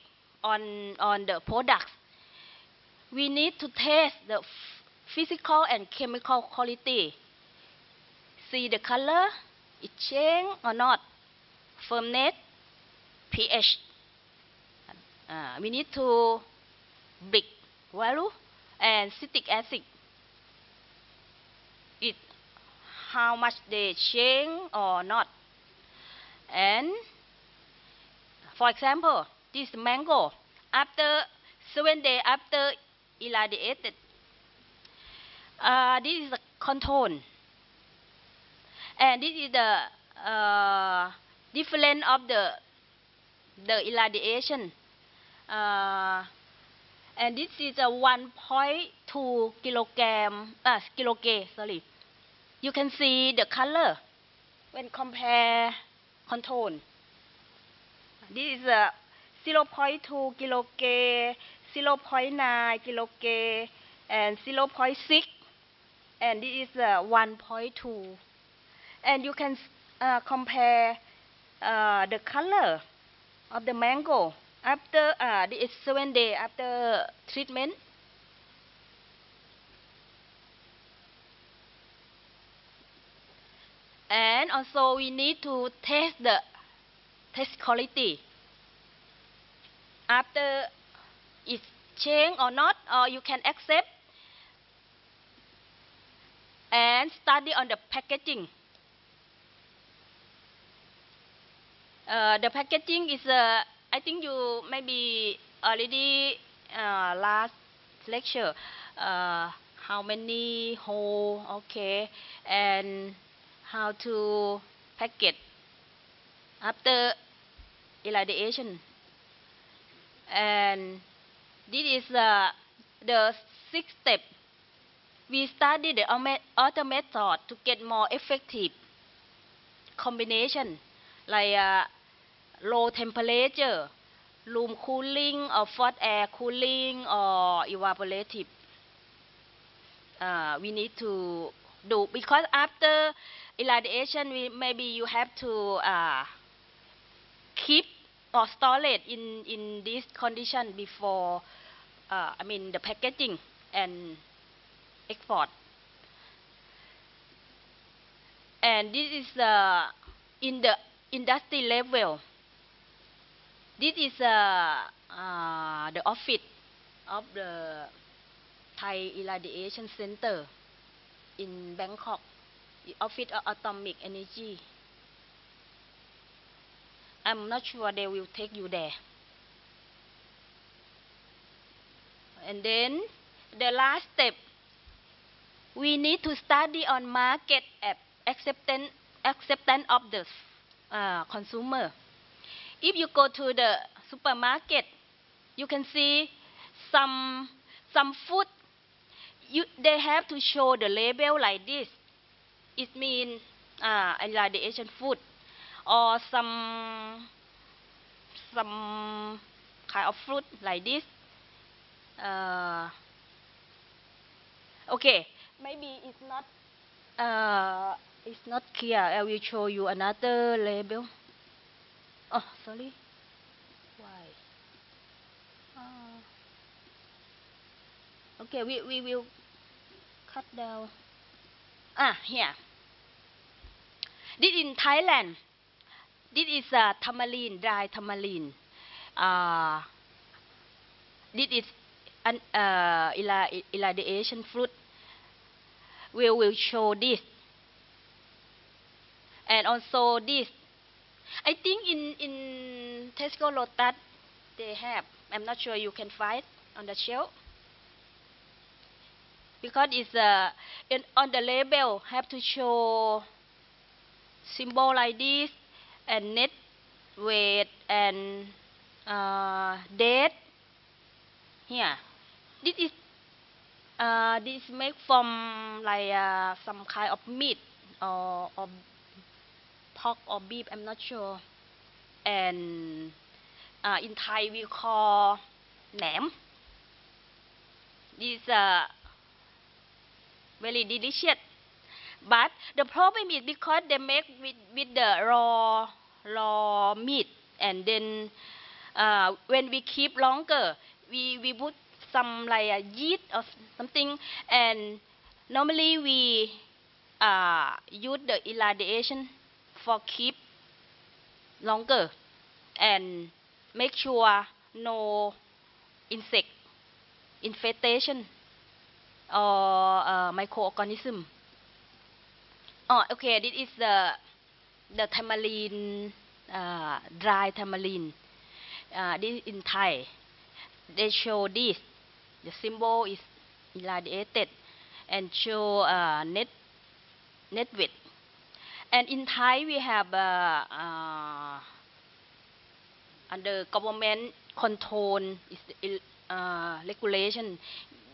on on the products. We need to test the physical and chemical quality. See the color, it change or not, firmness, pH. Uh, we need to big value and citric acid. It how much they change or not. And for example, this mango after seven days after irradiated, uh, this is the control, and this is the uh, difference of the the irradiation. Uh, and this is a 1.2 kilogram, uh, kilogray, sorry. You can see the color when compare control. This is a 0.2 kilogray, 0.9 kilogray, and 0.6, and this is a 1.2. And you can uh, compare uh, the color of the mango after uh, the seven day after treatment. And also we need to test the test quality. After it's changed or not, or you can accept and study on the packaging. Uh, the packaging is, uh, I think you maybe already uh, last lecture. Uh, how many hole, okay, and how to packet after irradiation. And this is uh, the sixth step. We study the other method to get more effective combination, like uh, low temperature, room cooling, or hot air cooling, or evaporative. Uh, we need to do because after irradiation, we, maybe you have to uh, keep or store it in in this condition before uh, I mean the packaging and export. And this is uh, in the industry level. This is uh, uh, the office of the Thai Irradiation Center in Bangkok, the Office of Atomic Energy. I'm not sure they will take you there. And then the last step, we need to study on market ap- acceptance acceptance of the uh, consumer. If you go to the supermarket, you can see some some food. You, they have to show the label like this. It means uh, irradiation food or some some kind of fruit like this. Uh, okay, maybe it's not uh, it's not clear. I will show you another label. Oh, sorry. Why? Uh, okay, we we will cut down. Ah, here. This in Thailand. This is uh, tamarind, dry tamarind. Uh, this is an uh, irradiation fruit. We will show this. And also this. I think in in Tesco Lotus they have. I'm not sure you can find on the shelf because it's uh, in, on the label have to show symbol like this and net weight and uh, date. Here this is uh, this is made from like uh, some kind of meat or, or pork or beef I'm not sure. And uh, in Thai we call nam this uh, very delicious but the problem is because they make with, with the raw raw meat and then uh, when we keep longer we we put some like a yeast or something and normally we uh, use the irradiation for keep longer and make sure no insect infestation or uh, microorganism. Oh, okay. This is the the tamarind, uh, dry tamarind. Uh, this in Thai. They show this. The symbol is irradiated and show uh, net net width. And in Thai we have uh, uh, under government control is uh, regulation.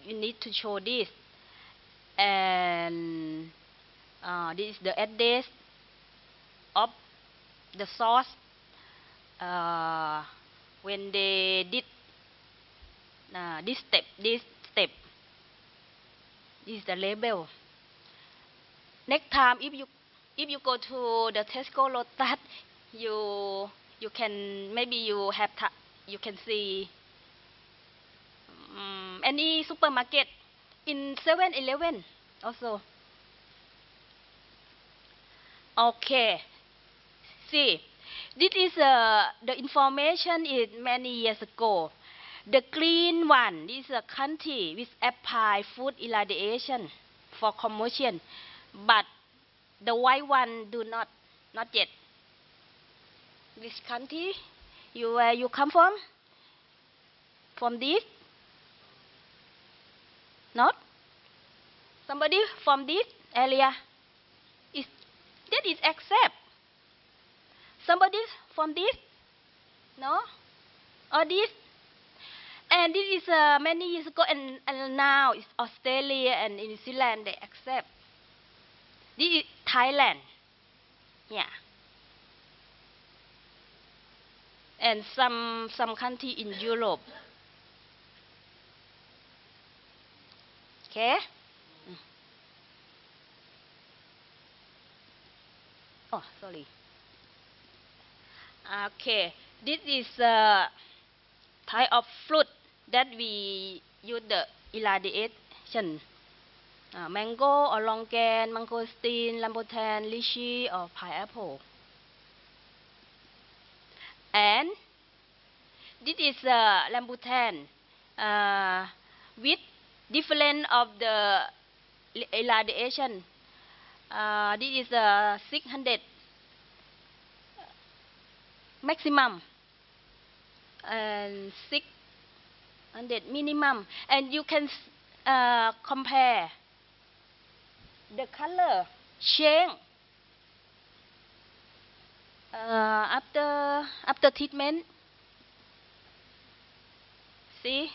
You need to show this, and uh, this is the address of the source uh, when they did uh, this step. This step. This is the label. Next time, if you if you go to the Tesco Lotus, you you can maybe you have you can see um, any supermarket in 7-Eleven also. Okay. See, this is uh, the information is many years ago. The green one this is a country which apply food irradiation for commotion, but the white one do not, not yet. Which country you where you come from? From this? Not? Somebody from this area? That is accept? Somebody from this? No? Or this? And this is uh, many years ago, and, and now it's Australia and New Zealand they accept. This is Thailand. Yeah. And some some country in Europe. Okay. Oh, sorry. Okay, this is a type of fruit that we use the irradiation. Uh, mango or longan, mangosteen, rambutan, lychee or pineapple. And this is uh, rambutan uh, with different of the irradiation. Uh, this is uh, 600 maximum and 600 minimum. And you can uh, compare the color change uh, after after treatment. See?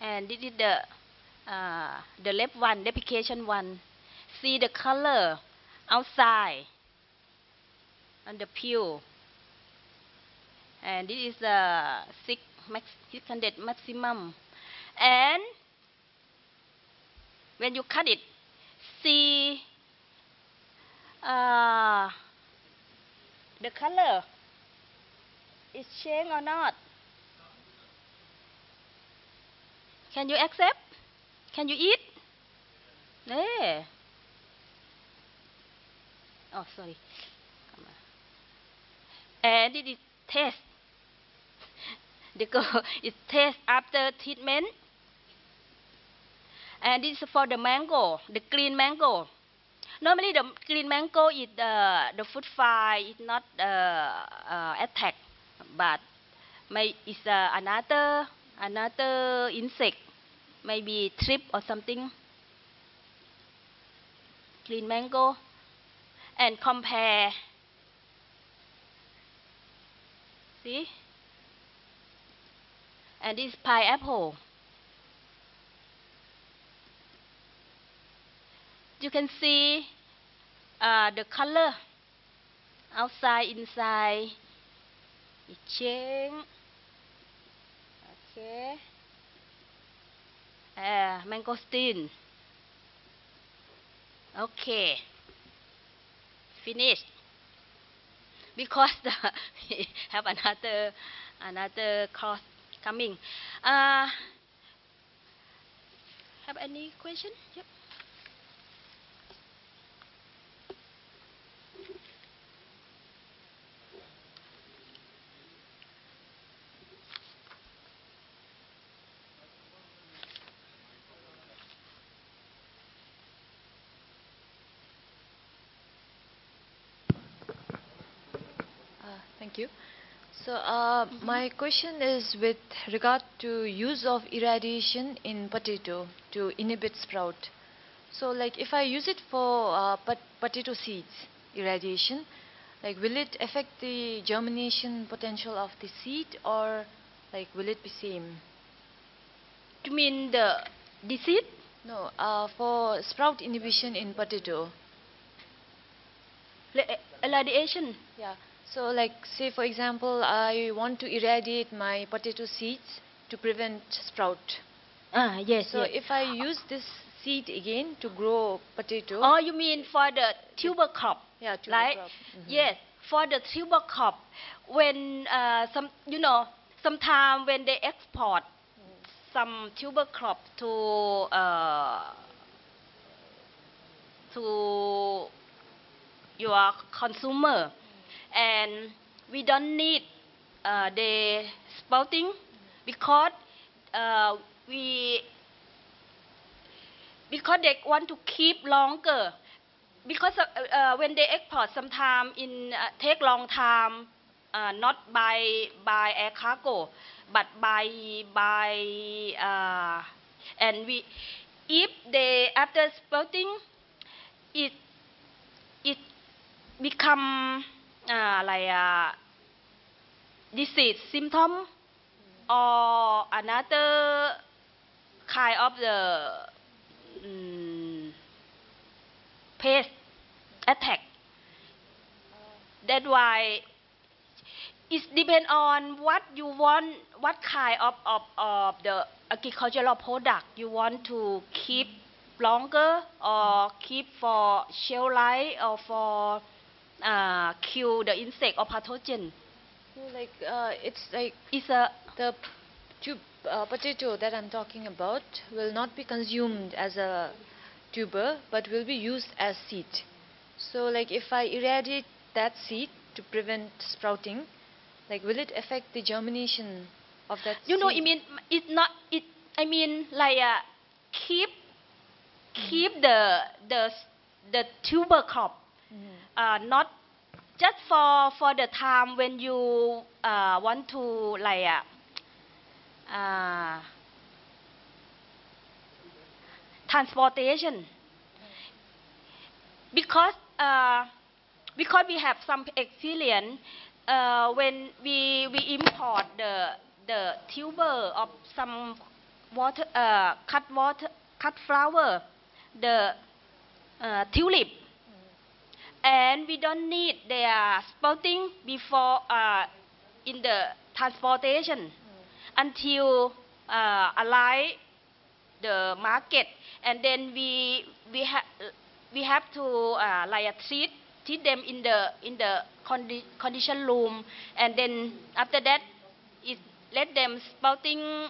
And this is the uh, the left one the application one see the color outside on the peel. And this is the six max 600 maximum. And when you cut it, see uh, the color is changed or not. Can you accept? Can you eat? Yeah. Oh, sorry and it is test. The girl is test after treatment. And this is for the mango, the green mango. Normally the green mango is uh, the fruit fly is not uh, uh, attack, but may is uh, another another insect, maybe thrip or something. Green mango, and compare See? And this pineapple. You can see uh, the color outside, inside. It change. Okay. Uh, mangosteen. Okay. Finished because the we have another another course coming. Uh, have any question? Yep. Thank you. So uh, Mm-hmm. my question is with regard to use of irradiation in potato to inhibit sprout. So like if I use it for uh, pot potato seeds irradiation, like will it affect the germination potential of the seed or like will it be same? You mean the seed? No, uh, for sprout inhibition in potato. Irradiation? Yeah. So like say for example I want to irradiate my potato seeds to prevent sprout. Ah, yes, So yes. if I use this seed again to grow potato, Oh, you mean for the tuber crop? yeah, to right? crop. Mhm. Yes, for the tuber crop, when uh, some, you know, sometime when they export some tuber crop to uh, to your consumer, and we don't need uh, the sprouting because uh, we because they want to keep longer. Because uh, uh, when they export sometime in uh, take long time uh, not by by air cargo, but by by uh, and we if they after sprouting it it become like a disease symptom or another kind of the mm, pest attack. That's why it depends on what you want, what kind of, of, of the agricultural product you want to keep longer or keep for shelf life or for uh, kill the insect or pathogen. Like uh, it's like It's a the tube, uh, potato that I'm talking about will not be consumed as a tuber, but will be used as seed. So like if I irradiate that seed to prevent sprouting, like will it affect the germination of that? you know? I mean it's not it I mean like uh, keep keep the the the tuber crop. Uh, not just for for the time when you uh, want to like uh, uh, transportation. Because uh, because we have some experience uh, when we we import the the tuber of some water uh, cut water cut flower the uh, tulip and we don't need their sprouting before uh, in the transportation until uh, arrive the market and then we we have we have to uh, like uh, treat treat them in the in the condi- condition room and then after that it let them spouting.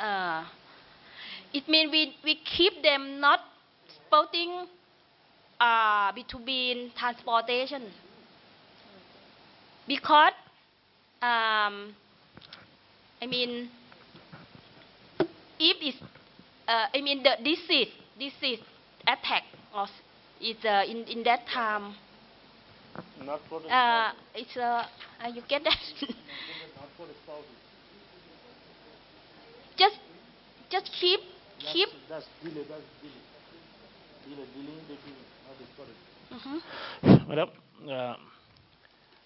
uh, it means we we keep them not sprouting uh, between transportation because um, I mean if it's uh, I mean the disease disease attack or s- it's uh, in in that time Not for the uh, it's uh, uh, you get that not for the spouses. just just keep keep That's, that's delay, that's delay. Delay, delaying between not discouraged. Mhm. Madam, uh,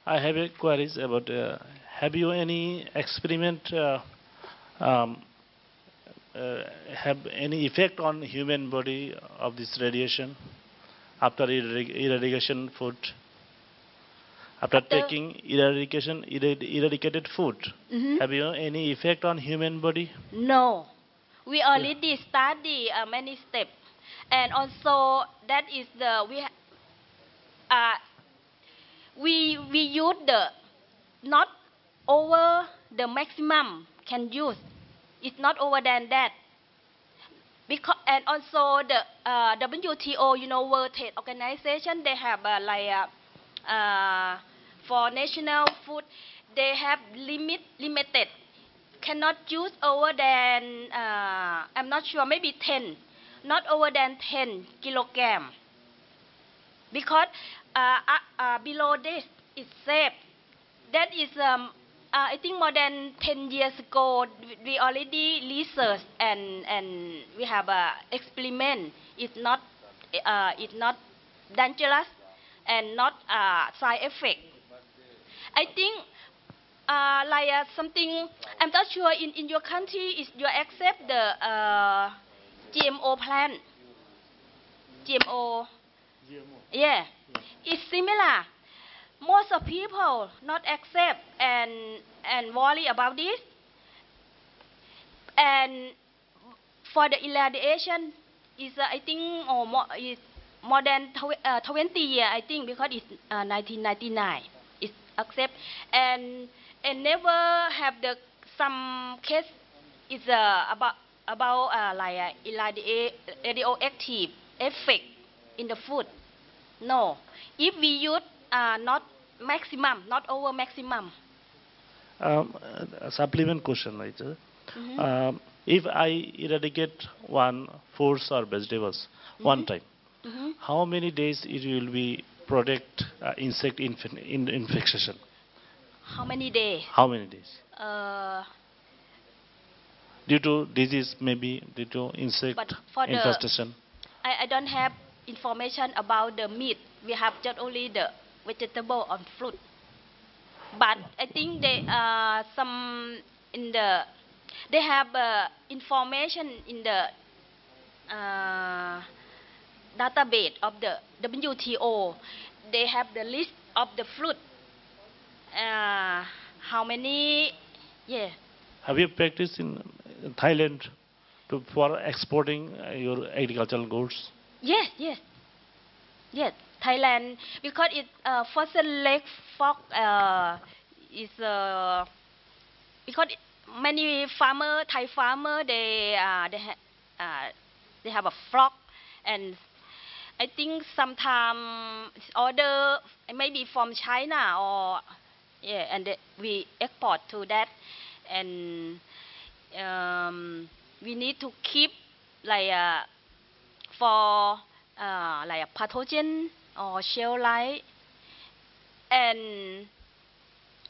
I have a queries about, uh, have you any experiment, uh, um, uh, have any effect on human body of this radiation after irrig- irradiation food? After, After- taking eradication, erad- eradicated food, Mhm. have you any effect on human body? No, we already study uh, many steps, and also that is the we uh, we we use the not over the maximum can use. It's not over than that. Because and also the uh, WTO, you know, World Trade Organization, they have uh, like uh, uh, for national food, they have limit limited cannot use over than uh, I'm not sure maybe 10 not over than 10 kilogram. Because uh, uh, uh, below this is safe. That is um, uh, I think more than 10 years ago we already research and and we have a experiment. It's not uh, it's not dangerous and not uh, side effect. I think uh, like uh, something I'm not sure in, in your country is you accept the uh, GMO plant. GMO GMO. yeah. It's similar. Most of people not accept and and worry about this. And for the irradiation is uh, I think oh, more, is more than tw- uh, 20 year I think because it's uh, 1999 it's accept. And and never have the some case is uh, about about uh, like uh, irradia- radioactive effect in the food no if we use uh, not maximum not over maximum Um, a supplement question, right? Mhm. Um, if I eradicate one fruits or vegetables one time, Mhm. how many days it will be protect uh, insect inf- in- infection? How many days? How many days? Uh, Due to disease, maybe due to insect But for the- infestation. I, I don't have information about the meat. We have just only the vegetable and fruit. But I think they uh, some in the they have uh, information in the uh, database of the WTO. They have the list of the fruit. Uh, how many? Yeah. Have you practiced in Thailand to, for exporting uh, your agricultural goods? Yes, yes, yes. Thailand because it uh, fossil lake frog uh, is uh, because many farmer Thai farmer they uh, they ha, uh, they have a frog and I think sometime it's order maybe from China or yeah and they, we export to that and um, we need to keep like uh, for uh, like a pathogen or shelf life. And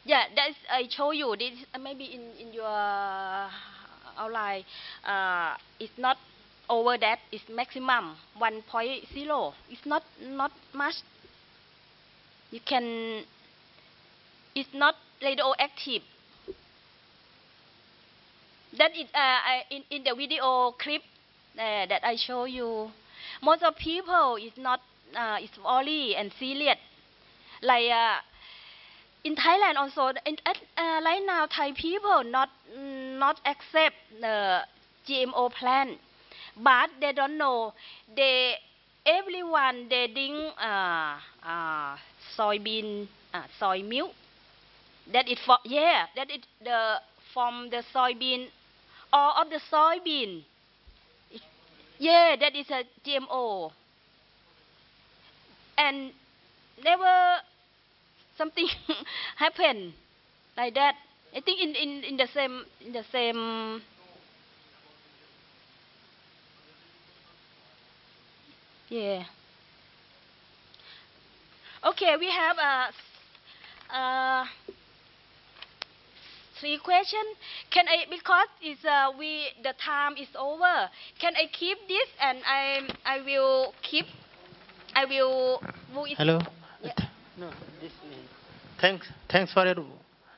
yeah that's I show you this uh, maybe in in your outline uh, it's not over that it's maximum 1.0 it's not not much. You can it's not radioactive that is uh, in in the video clip uh, that I show you most of people is not uh, is worry and serious like uh, in Thailand also in, uh, right now Thai people not not accept the GMO plant but they don't know. They everyone they drink uh, uh, soybean uh, soy milk. That is for yeah that is the from the soybean or of the soybean. Yeah that is a GMO and never something happen like that. I think in, in, in the same in the same yeah. Okay we have a uh, three question can I because it's uh, we the time is over can I keep this and I I will keep I will move it Hello. Yeah. No, this. Thanks. Thanks for your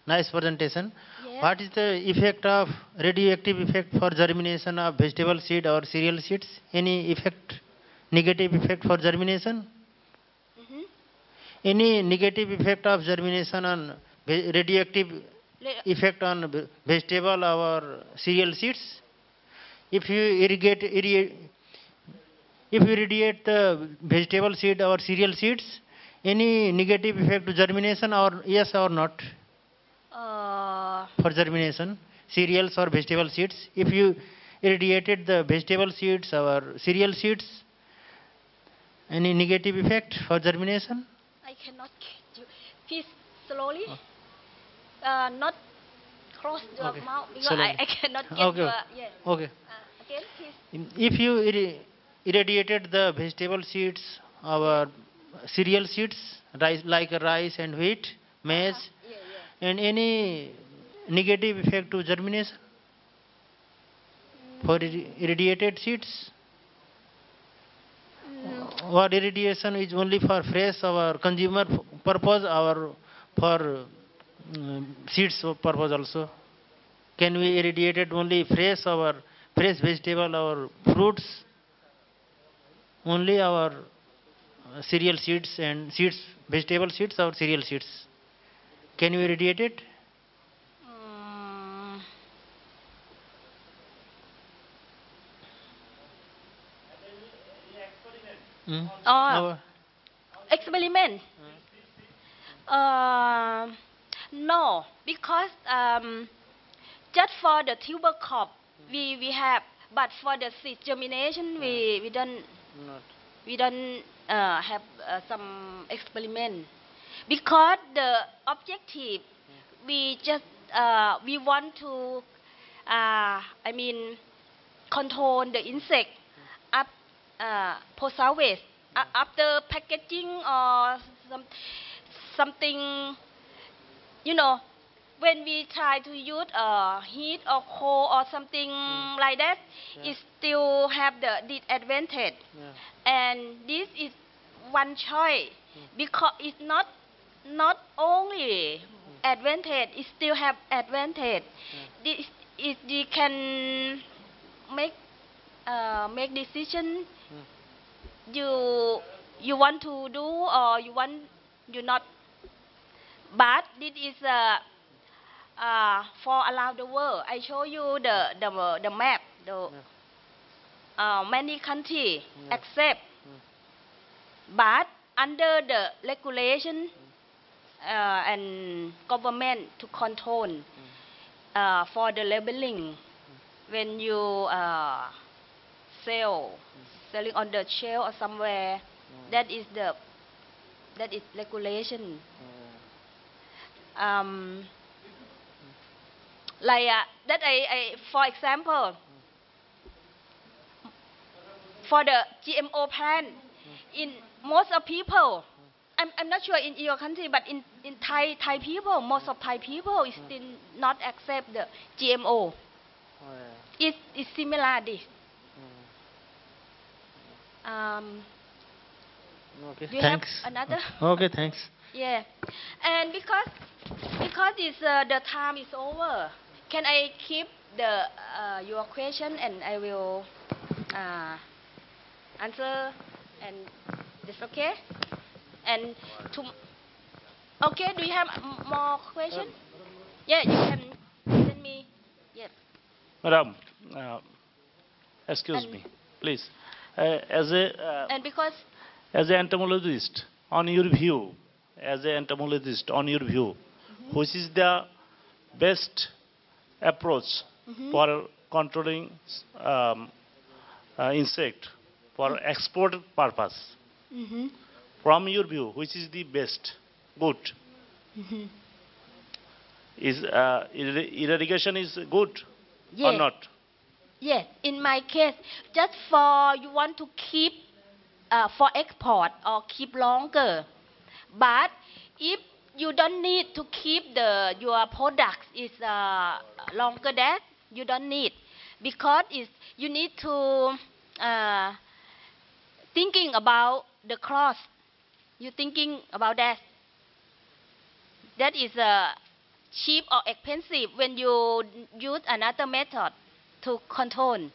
nice presentation. Yeah. What is the effect of radioactive effect for germination of vegetable seed or cereal seeds? Any effect, negative effect for germination? Mhm. Any negative effect of germination on radioactive Le- effect on vegetable or cereal seeds? If you irrigate, irrigate if you irradiate the vegetable seed or cereal seeds, any negative effect to germination or yes or not uh, for germination, cereals or vegetable seeds? If you irradiated the vegetable seeds or cereal seeds, any negative effect for germination? I cannot. Please slowly. Uh, not close your Okay. mouth because. I, I cannot get Okay. your yeah. Okay. Uh, again, please. If you irri- irradiated the vegetable seeds or cereal seeds, rice, like rice and wheat, maize, Yeah, yeah. and any negative effect to germination for irradiated seeds? Or irradiation is only for fresh or consumer purpose or for um, seeds purpose also? Can we irradiate it only fresh or fresh vegetable or fruits? Only our uh, cereal seeds and seeds, vegetable seeds or cereal seeds. Can you irradiate it? Mm, Our- experiment. Uh, no, because um, just for the tuber crop we we have, but for the seed germination we we don't we don't uh, have uh, some experiment. Because the objective we just uh, we want to uh, I mean control the insect up uh, post harvest after packaging or some something you know, when we try to use uh, heat or cold or something like that, it still have the disadvantage. And this is one choice because it's not not only advantage, it still have advantage. This is you can make uh, make decision you you want to do or you want you not but this is uh, uh, for around the world. I show you the the, the map the uh, many country accept but under the regulation uh, and government to control uh, for the labeling when you uh, sell selling on the shelf or somewhere that is the that is regulation um, like uh, that I, I for example for the GMO plant in most of people I'm, I'm not sure in your country but in, in Thai Thai people most of Thai people is still not accept the GMO it is similar this. Um, Okay, do you thanks. have another? Okay, thanks. Yeah. And because because it's uh, the time is over can I keep the uh, your question and I will uh, answer and this okay? And to okay do you have more question? Yeah you can send me yes Madam, uh, excuse And- me, please. Uh, as a uh, and because as an entomologist, on your view, as an entomologist, on your view, which is the best approach for controlling um, uh, insect for export purpose? hmm From your view, which is the best, good? Is uh, ir- irrigation is good or not? Yes, in my case, just for you want to keep uh, for export or keep longer. But if you don't need to keep the your products is uh, longer that you don't need because it's, you need to uh, thinking about the cost. You thinking about that. That is uh, cheap or expensive when you use another method to control.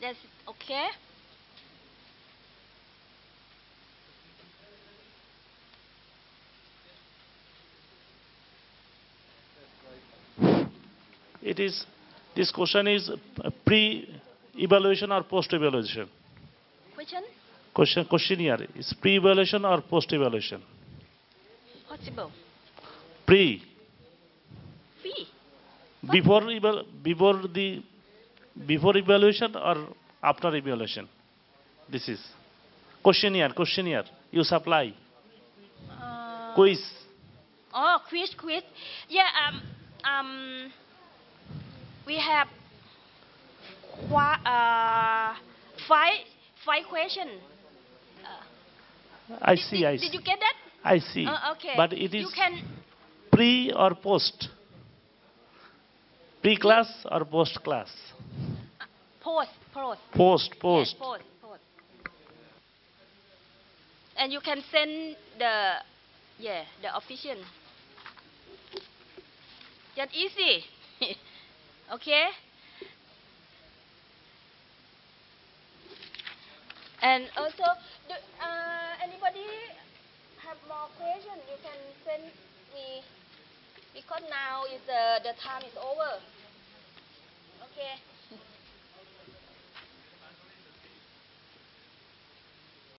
That's okay. It is, this question is uh, pre-evaluation or post-evaluation? Question Question, questionnaire is pre-evaluation or post-evaluation? possible. Pre, Fee. before, eval, before the, before evaluation or after evaluation? This is questionnaire, questionnaire. You supply Uh, quiz. Oh, quiz, quiz. Yeah. Um. Um. We have uh, five five question. I Did- see, did, I see. Did you get that? I see. Uh, okay. But it is You can pre or post? Pre-class or post-class? post post. Post, Yes, post. post post. And you can send the yeah the official. That easy. okay? And also, do, uh, anybody have more questions? You can send me because now is uh, the time is over. Okay.